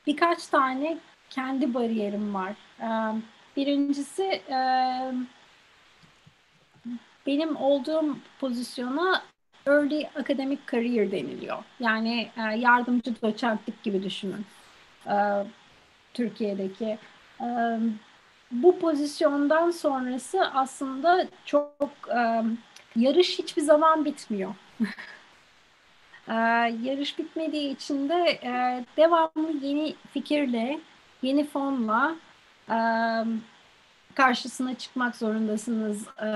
birkaç tane kendi bariyerim var. Birincisi benim olduğum pozisyona early academic career deniliyor. Yani yardımcı doçentlik gibi düşünün. Türkiye'deki. Bu pozisyondan sonrası aslında çok yarış hiçbir zaman bitmiyor. E, yarış bitmediği için de e, devamlı yeni fikirle, yeni fonla e, karşısına çıkmak zorundasınız e,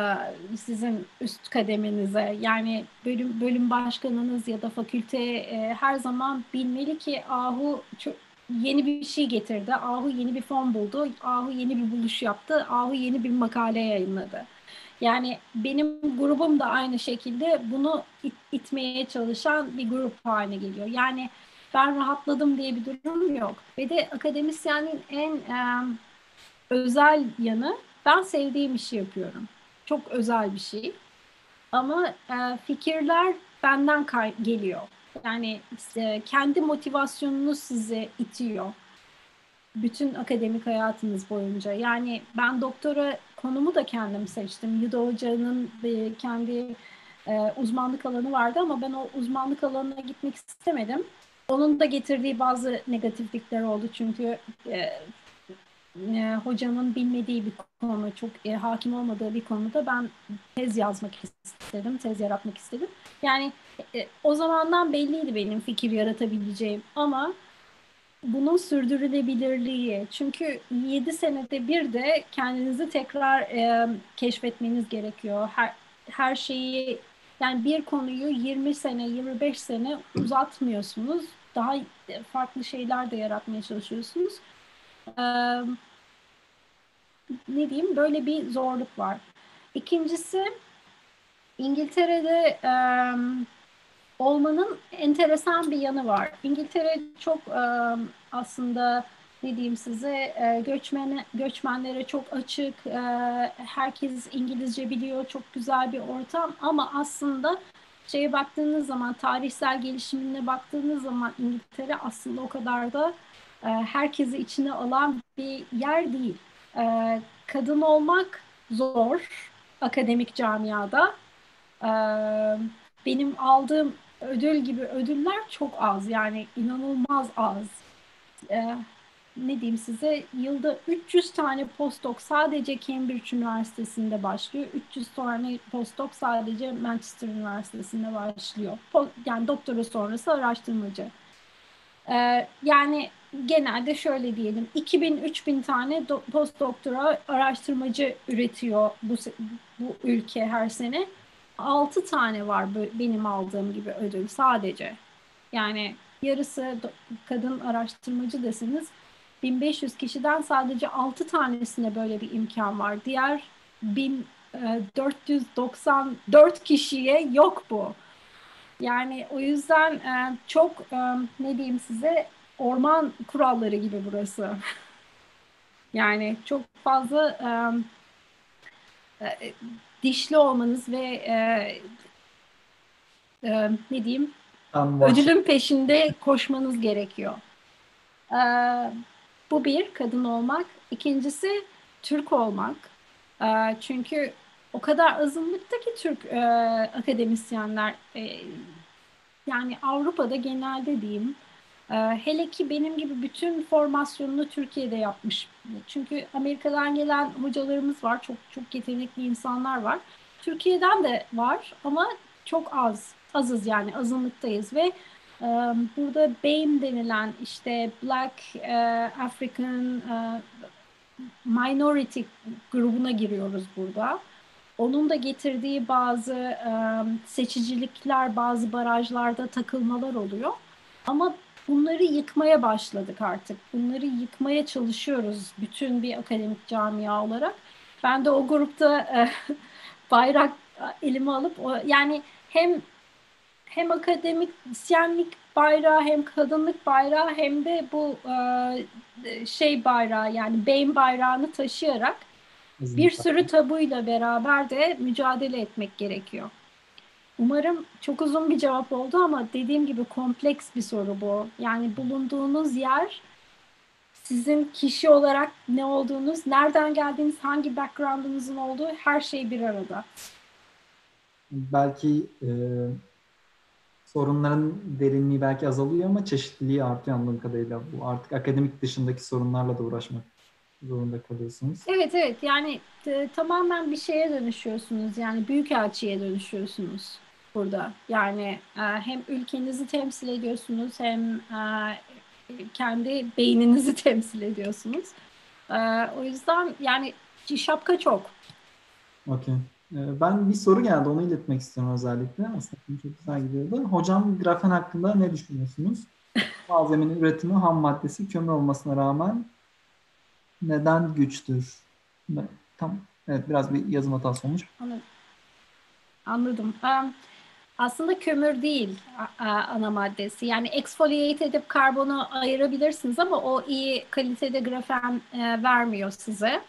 sizin üst kademenize. Yani bölüm bölüm başkanınız ya da fakülte e, her zaman bilmeli ki Ahu çok, yeni bir şey getirdi. Ahu yeni bir fon buldu. Ahu yeni bir buluş yaptı. Ahu yeni bir makale yayınladı. Yani benim grubum da aynı şekilde bunu it, itmeye çalışan bir grup haline geliyor. Yani ben rahatladım diye bir durum yok. Ve de akademisyenin en e, özel yanı ben sevdiğim işi yapıyorum. Çok özel bir şey. Ama e, fikirler benden geliyor. Yani işte kendi motivasyonunuz sizi itiyor. Bütün akademik hayatınız boyunca. Yani ben doktora konumu da kendim seçtim. Yuda Hoca'nın kendi e, uzmanlık alanı vardı ama ben o uzmanlık alanına gitmek istemedim. Onun da getirdiği bazı negatiflikler oldu çünkü e, e, hocamın bilmediği bir konu, çok e, hakim olmadığı bir konuda ben tez yazmak istedim, tez yaratmak istedim. Yani e, o zamandan belliydi benim fikir yaratabileceğim ama bunun sürdürülebilirliği. Çünkü 7 senede bir de kendinizi tekrar e, keşfetmeniz gerekiyor. Her, her şeyi yani bir konuyu 20 sene, 25 sene uzatmıyorsunuz. Daha farklı şeyler de yaratmaya çalışıyorsunuz. Ee, ne diyeyim? Böyle bir zorluk var. İkincisi İngiltere'de e, olmanın enteresan bir yanı var. İngiltere çok e, aslında ne diyeyim size e, göçmen göçmenlere çok açık. E, herkes İngilizce biliyor. Çok güzel bir ortam ama aslında şeye baktığınız zaman tarihsel gelişimine baktığınız zaman İngiltere aslında o kadar da e, herkesi içine alan bir yer değil. Kadın olmak zor akademik camiada. Benim aldığım ödül gibi ödüller çok az yani inanılmaz az. Ee, ne diyeyim size yılda 300 tane postdoc sadece Cambridge Üniversitesi'nde başlıyor. 300 tane postdoc sadece Manchester Üniversitesi'nde başlıyor. Yani doktora sonrası araştırmacı. Ee, yani genelde şöyle diyelim 2000-3000 tane postdoktora araştırmacı üretiyor bu, bu ülke her sene. 6 tane var benim aldığım gibi ödül sadece. Yani yarısı kadın e, deseniz 1500 kişiden sadece 6 tanesine böyle bir imkan var. Diğer 1494 kişiye yok bu. Yani o yüzden e, çok e, ne diyeyim size orman kuralları gibi burası. yani çok fazla dişli olmanız ve e, e, ne diyeyim. Ödülün peşinde koşmanız gerekiyor. E, bu bir kadın olmak. İkincisi Türk olmak. E, çünkü o kadar azınlıkta ki Türk e, akademisyenler e, yani Avrupa'da genelde diyeyim e, hele ki benim gibi bütün formasyonunu Türkiye'de yapmış. Çünkü Amerika'dan gelen hocalarımız var. Çok çok yetenekli insanlar var. Türkiye'den de var ama çok az. Azız yani azınlıktayız ve e, burada BAME denilen işte Black e, African e, Minority grubuna giriyoruz burada. Onun da getirdiği bazı e, seçicilikler, bazı barajlarda takılmalar oluyor. Ama bunları yıkmaya başladık artık. Bunları yıkmaya çalışıyoruz bütün bir akademik camia olarak. Ben de o grupta e, bayrak elime alıp o, yani hem hem akademisyenlik bayrağı hem kadınlık bayrağı hem de bu e, şey bayrağı yani beyin bayrağını taşıyarak bir sürü tabuyla beraber de mücadele etmek gerekiyor. Umarım çok uzun bir cevap oldu ama dediğim gibi kompleks bir soru bu. Yani bulunduğunuz yer sizin kişi olarak ne olduğunuz, nereden geldiğiniz, hangi background'unuzun olduğu her şey bir arada. Belki e, sorunların derinliği belki azalıyor ama çeşitliliği artıyor anladığım kadarıyla. Bu artık akademik dışındaki sorunlarla da uğraşmak zorunda kalıyorsunuz. Evet evet yani e, tamamen bir şeye dönüşüyorsunuz. Yani büyük elçiye dönüşüyorsunuz burada. Yani e, hem ülkenizi temsil ediyorsunuz hem e, kendi beyninizi temsil ediyorsunuz. E, o yüzden yani şapka çok. Okey. E, ben bir soru geldi onu iletmek istiyorum özellikle. Aslında çok güzel gidiyordu. Hocam grafen hakkında ne düşünüyorsunuz? Malzemenin üretimi ham maddesi kömür olmasına rağmen neden güçtür? Tam evet biraz bir yazım hatası olmuş. Anladım. Anladım. Um, aslında kömür değil ana maddesi. Yani exfoliate edip karbonu ayırabilirsiniz ama o iyi kalitede grafen e, vermiyor size.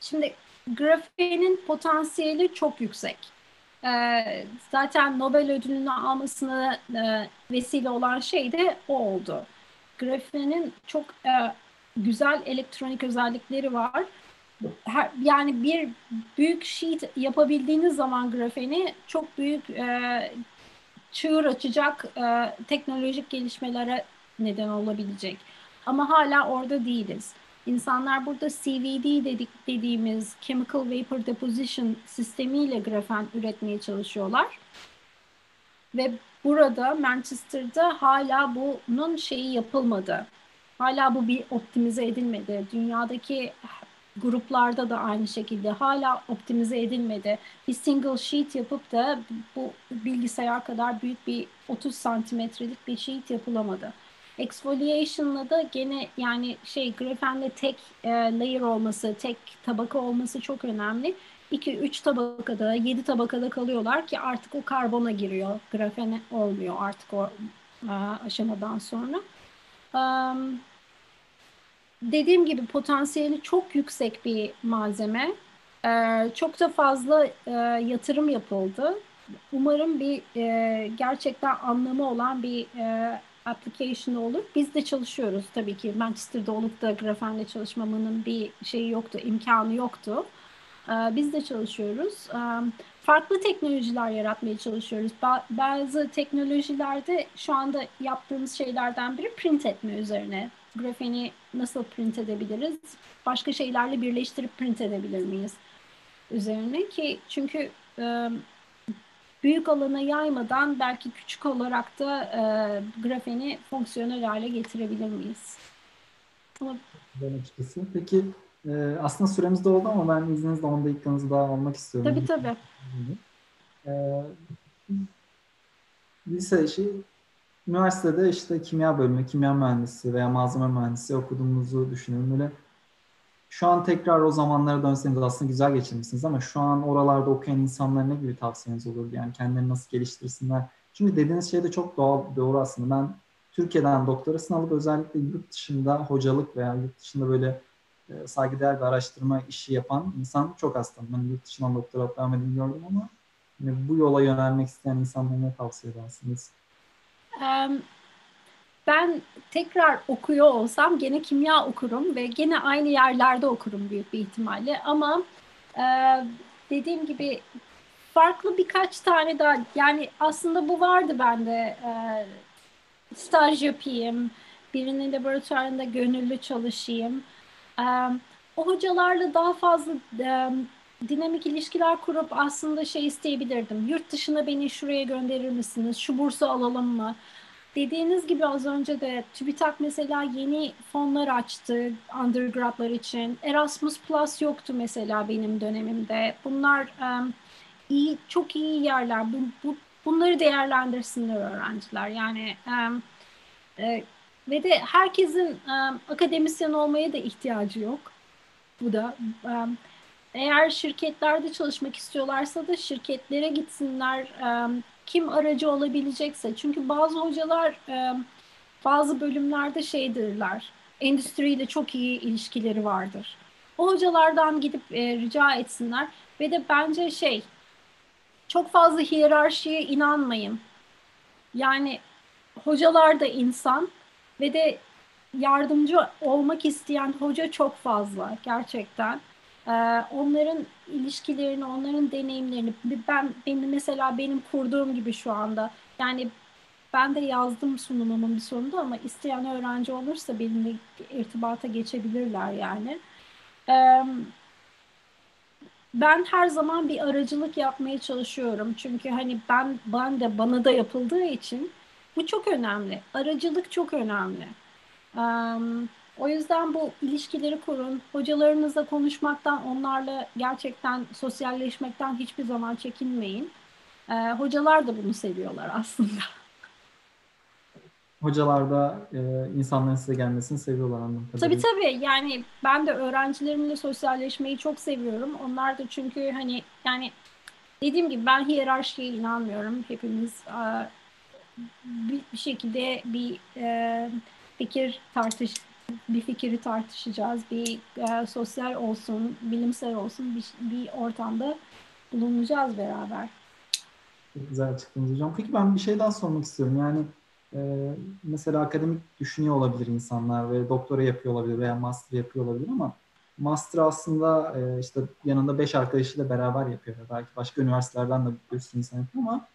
Şimdi grafenin potansiyeli çok yüksek. E, zaten Nobel ödülünü almasına e, vesile olan şey de o oldu. Grafenin çok e, güzel elektronik özellikleri var her, yani bir büyük sheet yapabildiğiniz zaman grafeni çok büyük e, çığır açacak e, teknolojik gelişmelere neden olabilecek. Ama hala orada değiliz. İnsanlar burada CVD dedik dediğimiz Chemical Vapor Deposition sistemiyle grafen üretmeye çalışıyorlar. Ve burada Manchester'da hala bunun şeyi yapılmadı. Hala bu bir optimize edilmedi. Dünyadaki gruplarda da aynı şekilde hala optimize edilmedi. Bir single sheet yapıp da bu bilgisayar kadar büyük bir 30 santimetrelik bir sheet yapılamadı. Exfoliation'la da gene yani şey grafenle tek e, layer olması, tek tabaka olması çok önemli. 2-3 tabakada, 7 tabakada kalıyorlar ki artık o karbona giriyor. Grafene olmuyor artık o e, aşamadan sonra. Um, dediğim gibi potansiyeli çok yüksek bir malzeme. Ee, çok da fazla e, yatırım yapıldı. Umarım bir e, gerçekten anlamı olan bir e, application olur. Biz de çalışıyoruz tabii ki. Manchester'da olup da grafenle çalışmamın bir şeyi yoktu, imkanı yoktu. Ee, biz de çalışıyoruz. Ee, farklı teknolojiler yaratmaya çalışıyoruz. Ba- bazı teknolojilerde şu anda yaptığımız şeylerden biri print etme üzerine grafeni nasıl print edebiliriz? Başka şeylerle birleştirip print edebilir miyiz? Üzerine ki çünkü büyük alana yaymadan belki küçük olarak da e, grafeni fonksiyonel hale getirebilir miyiz? Ben açıkçası. Peki e, aslında süremiz de oldu ama ben izninizle 10 dakikanızı daha almak istiyorum. Tabii tabii. E, lise şey üniversitede işte kimya bölümü, kimya mühendisi veya malzeme mühendisi okuduğumuzu düşünüyorum. Böyle şu an tekrar o zamanlara dönseniz aslında güzel geçirmişsiniz ama şu an oralarda okuyan insanlara ne gibi tavsiyeniz olur? Yani kendilerini nasıl geliştirsinler? Çünkü dediğiniz şey de çok doğal, doğru aslında. Ben Türkiye'den doktorasını alıp özellikle yurt dışında hocalık veya yurt dışında böyle e, saygıdeğer bir araştırma işi yapan insan çok az tanıdım. Ben yurt dışından doktora devam edin gördüm ama yani bu yola yönelmek isteyen insanlara ne tavsiye edersiniz? Ben tekrar okuyor olsam gene kimya okurum ve gene aynı yerlerde okurum büyük bir ihtimalle. Ama e, dediğim gibi farklı birkaç tane daha yani aslında bu vardı bende e, staj yapayım, birinin laboratuvarında gönüllü çalışayım. E, o hocalarla daha fazla e, dinamik ilişkiler kurup aslında şey isteyebilirdim. Yurt dışına beni şuraya gönderir misiniz? Şu bursu alalım mı? Dediğiniz gibi az önce de TÜBİTAK mesela yeni fonlar açtı undergradlar için. Erasmus Plus yoktu mesela benim dönemimde. Bunlar um, iyi, çok iyi yerler. Bu, bu, bunları değerlendirsinler öğrenciler. Yani um, e, ve de herkesin um, akademisyen olmaya da ihtiyacı yok. Bu da um, eğer şirketlerde çalışmak istiyorlarsa da şirketlere gitsinler. Um, kim aracı olabilecekse. Çünkü bazı hocalar e, bazı bölümlerde şeydirler. Endüstriyle çok iyi ilişkileri vardır. O hocalardan gidip e, rica etsinler ve de bence şey çok fazla hiyerarşiye inanmayın. Yani hocalar da insan ve de yardımcı olmak isteyen hoca çok fazla gerçekten. Onların ilişkilerini, onların deneyimlerini ben benim mesela benim kurduğum gibi şu anda yani ben de yazdım sunumumun bir sonunda ama isteyen öğrenci olursa benimle irtibata geçebilirler yani. Ben her zaman bir aracılık yapmaya çalışıyorum. Çünkü hani ben ben de bana da yapıldığı için bu çok önemli. Aracılık çok önemli. O yüzden bu ilişkileri kurun. Hocalarınızla konuşmaktan, onlarla gerçekten sosyalleşmekten hiçbir zaman çekinmeyin. Ee, hocalar da bunu seviyorlar aslında. Hocalar da e, insanların size gelmesini seviyorlar anlamı Tabii tabii. Yani ben de öğrencilerimle sosyalleşmeyi çok seviyorum. Onlar da çünkü hani yani dediğim gibi ben hiyerarşiye inanmıyorum. Hepimiz e, bir, bir şekilde bir e, fikir tartış bir fikri tartışacağız. Bir e, sosyal olsun, bilimsel olsun bir, bir ortamda bulunacağız beraber. Çok güzel açıkladınız hocam. Peki ben bir şey daha sormak istiyorum. Yani e, mesela akademik düşünüyor olabilir insanlar ve doktora yapıyor olabilir veya master yapıyor olabilir ama master aslında e, işte yanında beş arkadaşıyla beraber yapıyor. Belki başka üniversitelerden de bir sürü insan yapıyor ama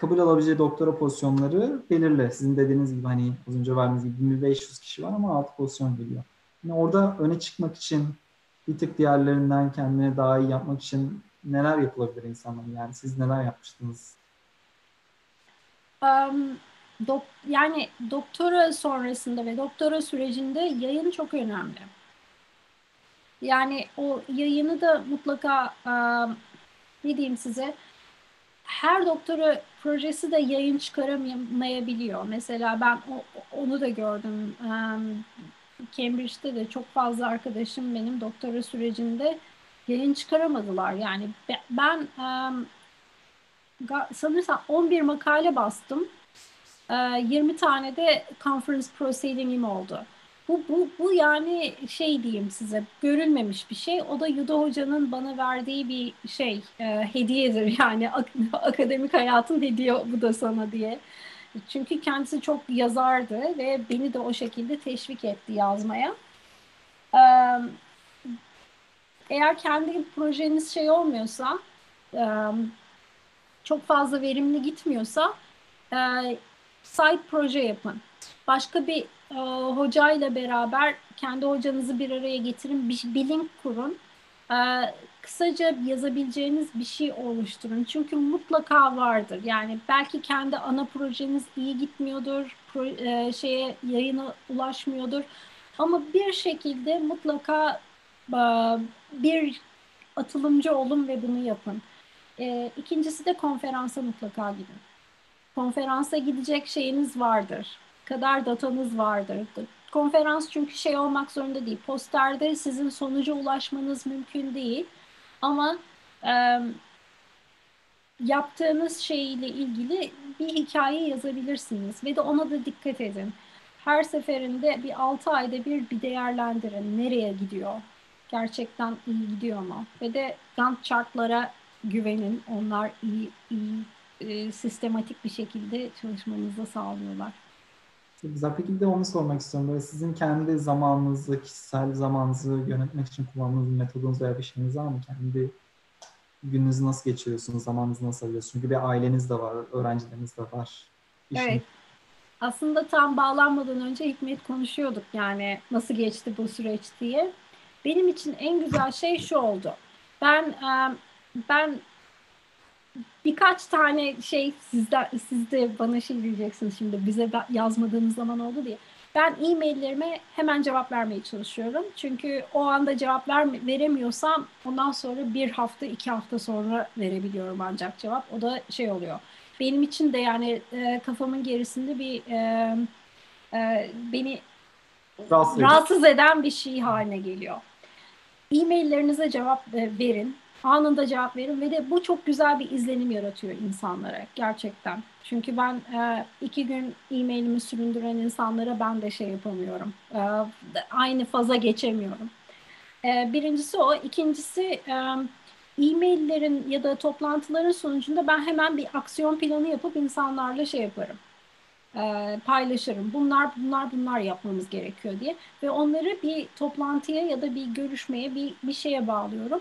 kabul alabileceği doktora pozisyonları belirli. Sizin dediğiniz gibi hani az önce verdiğiniz gibi 1500 kişi var ama 6 pozisyon geliyor. Yani orada öne çıkmak için bir tık diğerlerinden kendini daha iyi yapmak için neler yapılabilir insanların? Yani siz neler yapmıştınız? Um, dok yani doktora sonrasında ve doktora sürecinde yayın çok önemli. Yani o yayını da mutlaka um, ne diyeyim size her doktora projesi de yayın çıkaramayabiliyor. Mesela ben o, onu da gördüm. Cambridge'de de çok fazla arkadaşım benim doktora sürecinde yayın çıkaramadılar. Yani ben sanırsam 11 makale bastım. Uh, 20 tane de conference proceeding'im oldu. Bu, bu, bu yani şey diyeyim size görülmemiş bir şey. O da Yuda Hoca'nın bana verdiği bir şey e, hediyedir yani ak akademik hayatın hediye bu da sana diye. Çünkü kendisi çok yazardı ve beni de o şekilde teşvik etti yazmaya. E, eğer kendi projeniz şey olmuyorsa, e, çok fazla verimli gitmiyorsa e, side proje yapın. Başka bir e, hocayla beraber kendi hocanızı bir araya getirin, bir, bir link kurun. E, kısaca yazabileceğiniz bir şey oluşturun. Çünkü mutlaka vardır. Yani belki kendi ana projeniz iyi gitmiyordur, pro, e, şeye yayına ulaşmıyordur. Ama bir şekilde mutlaka e, bir atılımcı olun ve bunu yapın. E, ikincisi de konferansa mutlaka gidin. Konferansa gidecek şeyiniz vardır kadar datanız vardır. Konferans çünkü şey olmak zorunda değil. Posterde sizin sonuca ulaşmanız mümkün değil. Ama e, yaptığınız şeyle ilgili bir hikaye yazabilirsiniz ve de ona da dikkat edin. Her seferinde bir 6 ayda bir bir değerlendirin. Nereye gidiyor? Gerçekten iyi gidiyor mu? Ve de Gantt chartlara güvenin. Onlar iyi, iyi e, sistematik bir şekilde çalışmanızı sağlıyorlar. Güzel. De onu sormak istiyorum. Böyle sizin kendi zamanınızı, kişisel zamanınızı yönetmek için kullandığınız bir metodunuz veya bir şeyiniz var mı? Kendi gününüzü nasıl geçiriyorsunuz? Zamanınızı nasıl ayırıyorsunuz? Çünkü bir aileniz de var, öğrencileriniz de var. İşin. Evet. Aslında tam bağlanmadan önce Hikmet konuşuyorduk yani nasıl geçti bu süreç diye. Benim için en güzel şey şu oldu. Ben ben birkaç tane şey sizde siz de bana şey diyeceksiniz şimdi bize yazmadığımız zaman oldu diye. Ben e-maillerime hemen cevap vermeye çalışıyorum. Çünkü o anda cevap ver, veremiyorsam ondan sonra bir hafta, iki hafta sonra verebiliyorum ancak cevap. O da şey oluyor. Benim için de yani e, kafamın gerisinde bir e, e, beni rahatsız, rahatsız eden bir şey haline geliyor. E-maillerinize cevap e, verin anında cevap verin ve de bu çok güzel bir izlenim yaratıyor insanlara gerçekten. Çünkü ben e, iki gün e-mailimi süründüren insanlara ben de şey yapamıyorum. E, aynı faza geçemiyorum. E, birincisi o. İkincisi e, e-maillerin ya da toplantıların sonucunda ben hemen bir aksiyon planı yapıp insanlarla şey yaparım. E, paylaşırım. Bunlar bunlar bunlar yapmamız gerekiyor diye ve onları bir toplantıya ya da bir görüşmeye bir bir şeye bağlıyorum.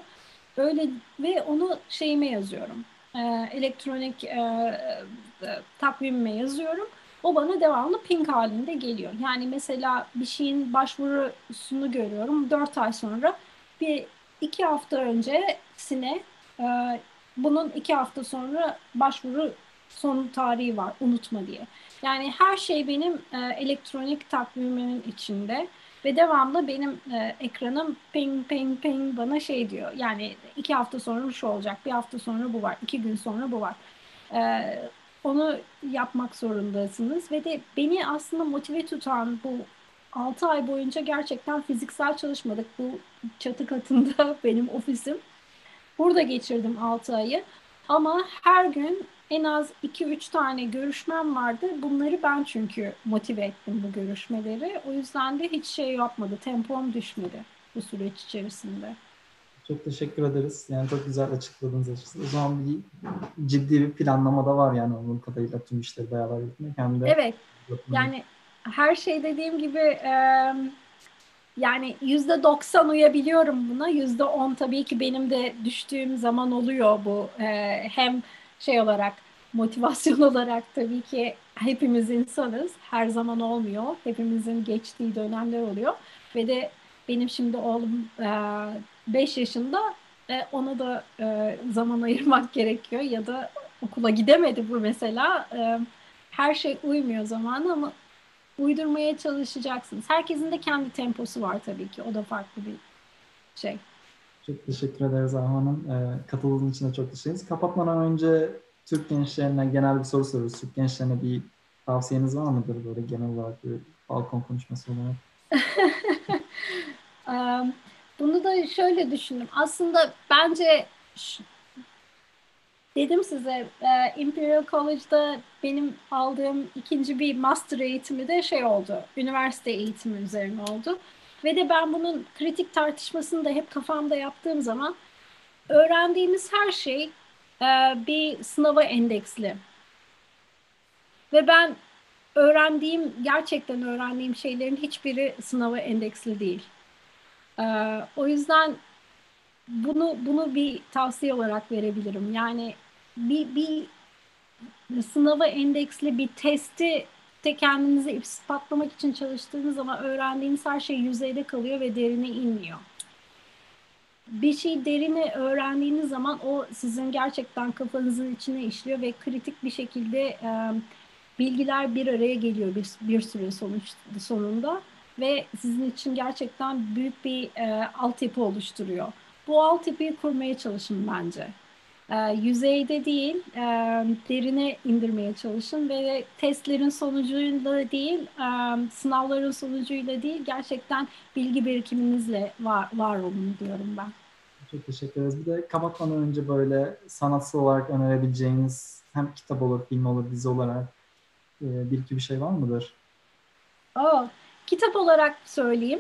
Öyle ve onu şeyime yazıyorum. E, elektronik e, takvimime yazıyorum. O bana devamlı ping halinde geliyor. Yani mesela bir şeyin başvurusunu görüyorum. Dört ay sonra bir iki hafta öncesine e, bunun iki hafta sonra başvuru son tarihi var unutma diye. Yani her şey benim e, elektronik takvimimin içinde. Ve devamlı benim e, ekranım ping ping ping bana şey diyor. Yani iki hafta sonra şu olacak, bir hafta sonra bu var, iki gün sonra bu var. E, onu yapmak zorundasınız. Ve de beni aslında motive tutan bu 6 ay boyunca gerçekten fiziksel çalışmadık. Bu çatı katında benim ofisim. Burada geçirdim 6 ayı. Ama her gün en az 2-3 tane görüşmem vardı. Bunları ben çünkü motive ettim bu görüşmeleri. O yüzden de hiç şey yapmadı. Tempom düşmedi bu süreç içerisinde. Çok teşekkür ederiz. Yani çok güzel açıkladınız açıkçası. O zaman bir ciddi bir planlama da var yani onun kadarıyla tüm işleri beraber yapmak. Hem de evet. Yani her şey dediğim gibi e, yani yüzde doksan uyabiliyorum buna. Yüzde on tabii ki benim de düştüğüm zaman oluyor bu. E, hem şey olarak motivasyon olarak tabii ki hepimiz insanız. Her zaman olmuyor. Hepimizin geçtiği dönemler oluyor. Ve de benim şimdi oğlum 5 e, yaşında e, ona da e, zaman ayırmak gerekiyor ya da okula gidemedi bu mesela. Her şey uymuyor zamanı ama uydurmaya çalışacaksınız. Herkesin de kendi temposu var tabii ki. O da farklı bir şey. Çok teşekkür ederiz Arhan Hanım. E, katıldığınız için de çok teşekkür. Kapatmadan önce Türk gençlerine genel bir soru soruyoruz. Türk gençlerine bir tavsiyeniz var mıdır böyle genel olarak bir balkon konuşması olarak? Bunu da şöyle düşündüm. Aslında bence dedim size e, Imperial College'da benim aldığım ikinci bir master eğitimi de şey oldu. Üniversite eğitimi üzerine oldu. Ve de ben bunun kritik tartışmasını da hep kafamda yaptığım zaman öğrendiğimiz her şey e, bir sınava endeksli. Ve ben öğrendiğim, gerçekten öğrendiğim şeylerin hiçbiri sınava endeksli değil. E, o yüzden bunu bunu bir tavsiye olarak verebilirim. Yani bir, bir sınava endeksli bir testi de kendinizi ispatlamak için çalıştığınız zaman öğrendiğiniz her şey yüzeyde kalıyor ve derine inmiyor. Bir şey derini öğrendiğiniz zaman o sizin gerçekten kafanızın içine işliyor ve kritik bir şekilde e, bilgiler bir araya geliyor bir, bir süre sonuç sonunda ve sizin için gerçekten büyük bir e, altyapı oluşturuyor. Bu altyapıyı kurmaya çalışın bence e, yüzeyde değil e, derine indirmeye çalışın ve testlerin sonucuyla değil e, sınavların sonucuyla değil gerçekten bilgi birikiminizle var, var olun diyorum ben. Çok teşekkür ederiz. Bir de kapatmadan önce böyle sanatsal olarak önerebileceğiniz hem kitap olur, film olur, dizi olarak e, bir iki bir şey var mıdır? Oh, kitap olarak söyleyeyim.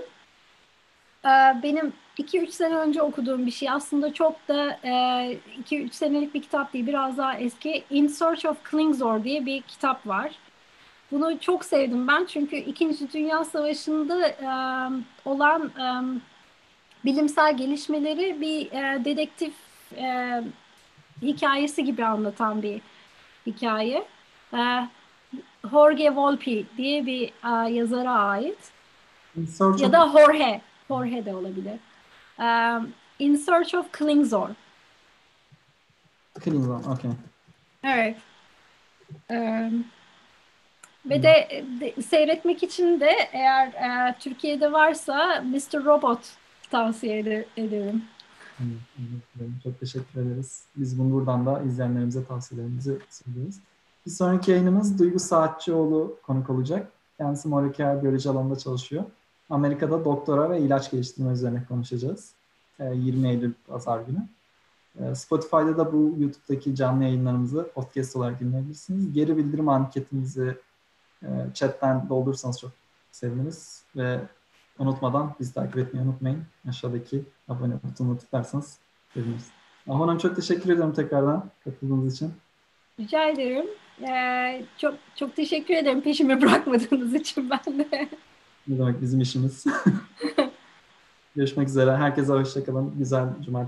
Ee, benim 2-3 sene önce okuduğum bir şey. Aslında çok da 2-3 e, senelik bir kitap değil. Biraz daha eski. In Search of Klingzor diye bir kitap var. Bunu çok sevdim ben çünkü İkinci Dünya Savaşı'nda e, olan e, bilimsel gelişmeleri bir dedektif hikayesi gibi anlatan bir hikaye. Jorge Volpi diye bir yazara ait. Ya da Jorge. Jorge de olabilir. Um, In Search of Klingzor. Klingon, okey. Evet. Um, ve de, de- seyretmek için de eğer e, Türkiye'de varsa Mr. Robot tavsiye ede- ederim. Hı, hı. Çok teşekkür ederiz. Biz bunu buradan da izleyenlerimize tavsiyelerimizi sunuyoruz. Bir sonraki yayınımız Duygu Saatçioğlu konuk olacak. Kendisi moleküler biyoloji alanında çalışıyor. Amerika'da doktora ve ilaç geliştirme üzerine konuşacağız. Ee, 20 Eylül Pazar günü. Ee, Spotify'da da bu YouTube'daki canlı yayınlarımızı podcast olarak dinleyebilirsiniz. Geri bildirim anketimizi e, chatten doldurursanız çok seviniriz. Ve unutmadan bizi takip etmeyi unutmayın. Aşağıdaki abone butonuna tıklarsanız seviniriz. Aman çok teşekkür ediyorum tekrardan katıldığınız için. Rica ederim. Ee, çok çok teşekkür ederim peşimi bırakmadığınız için ben de. Ne demek bizim işimiz. Görüşmek üzere. Herkese hoşçakalın. Güzel cumartesi.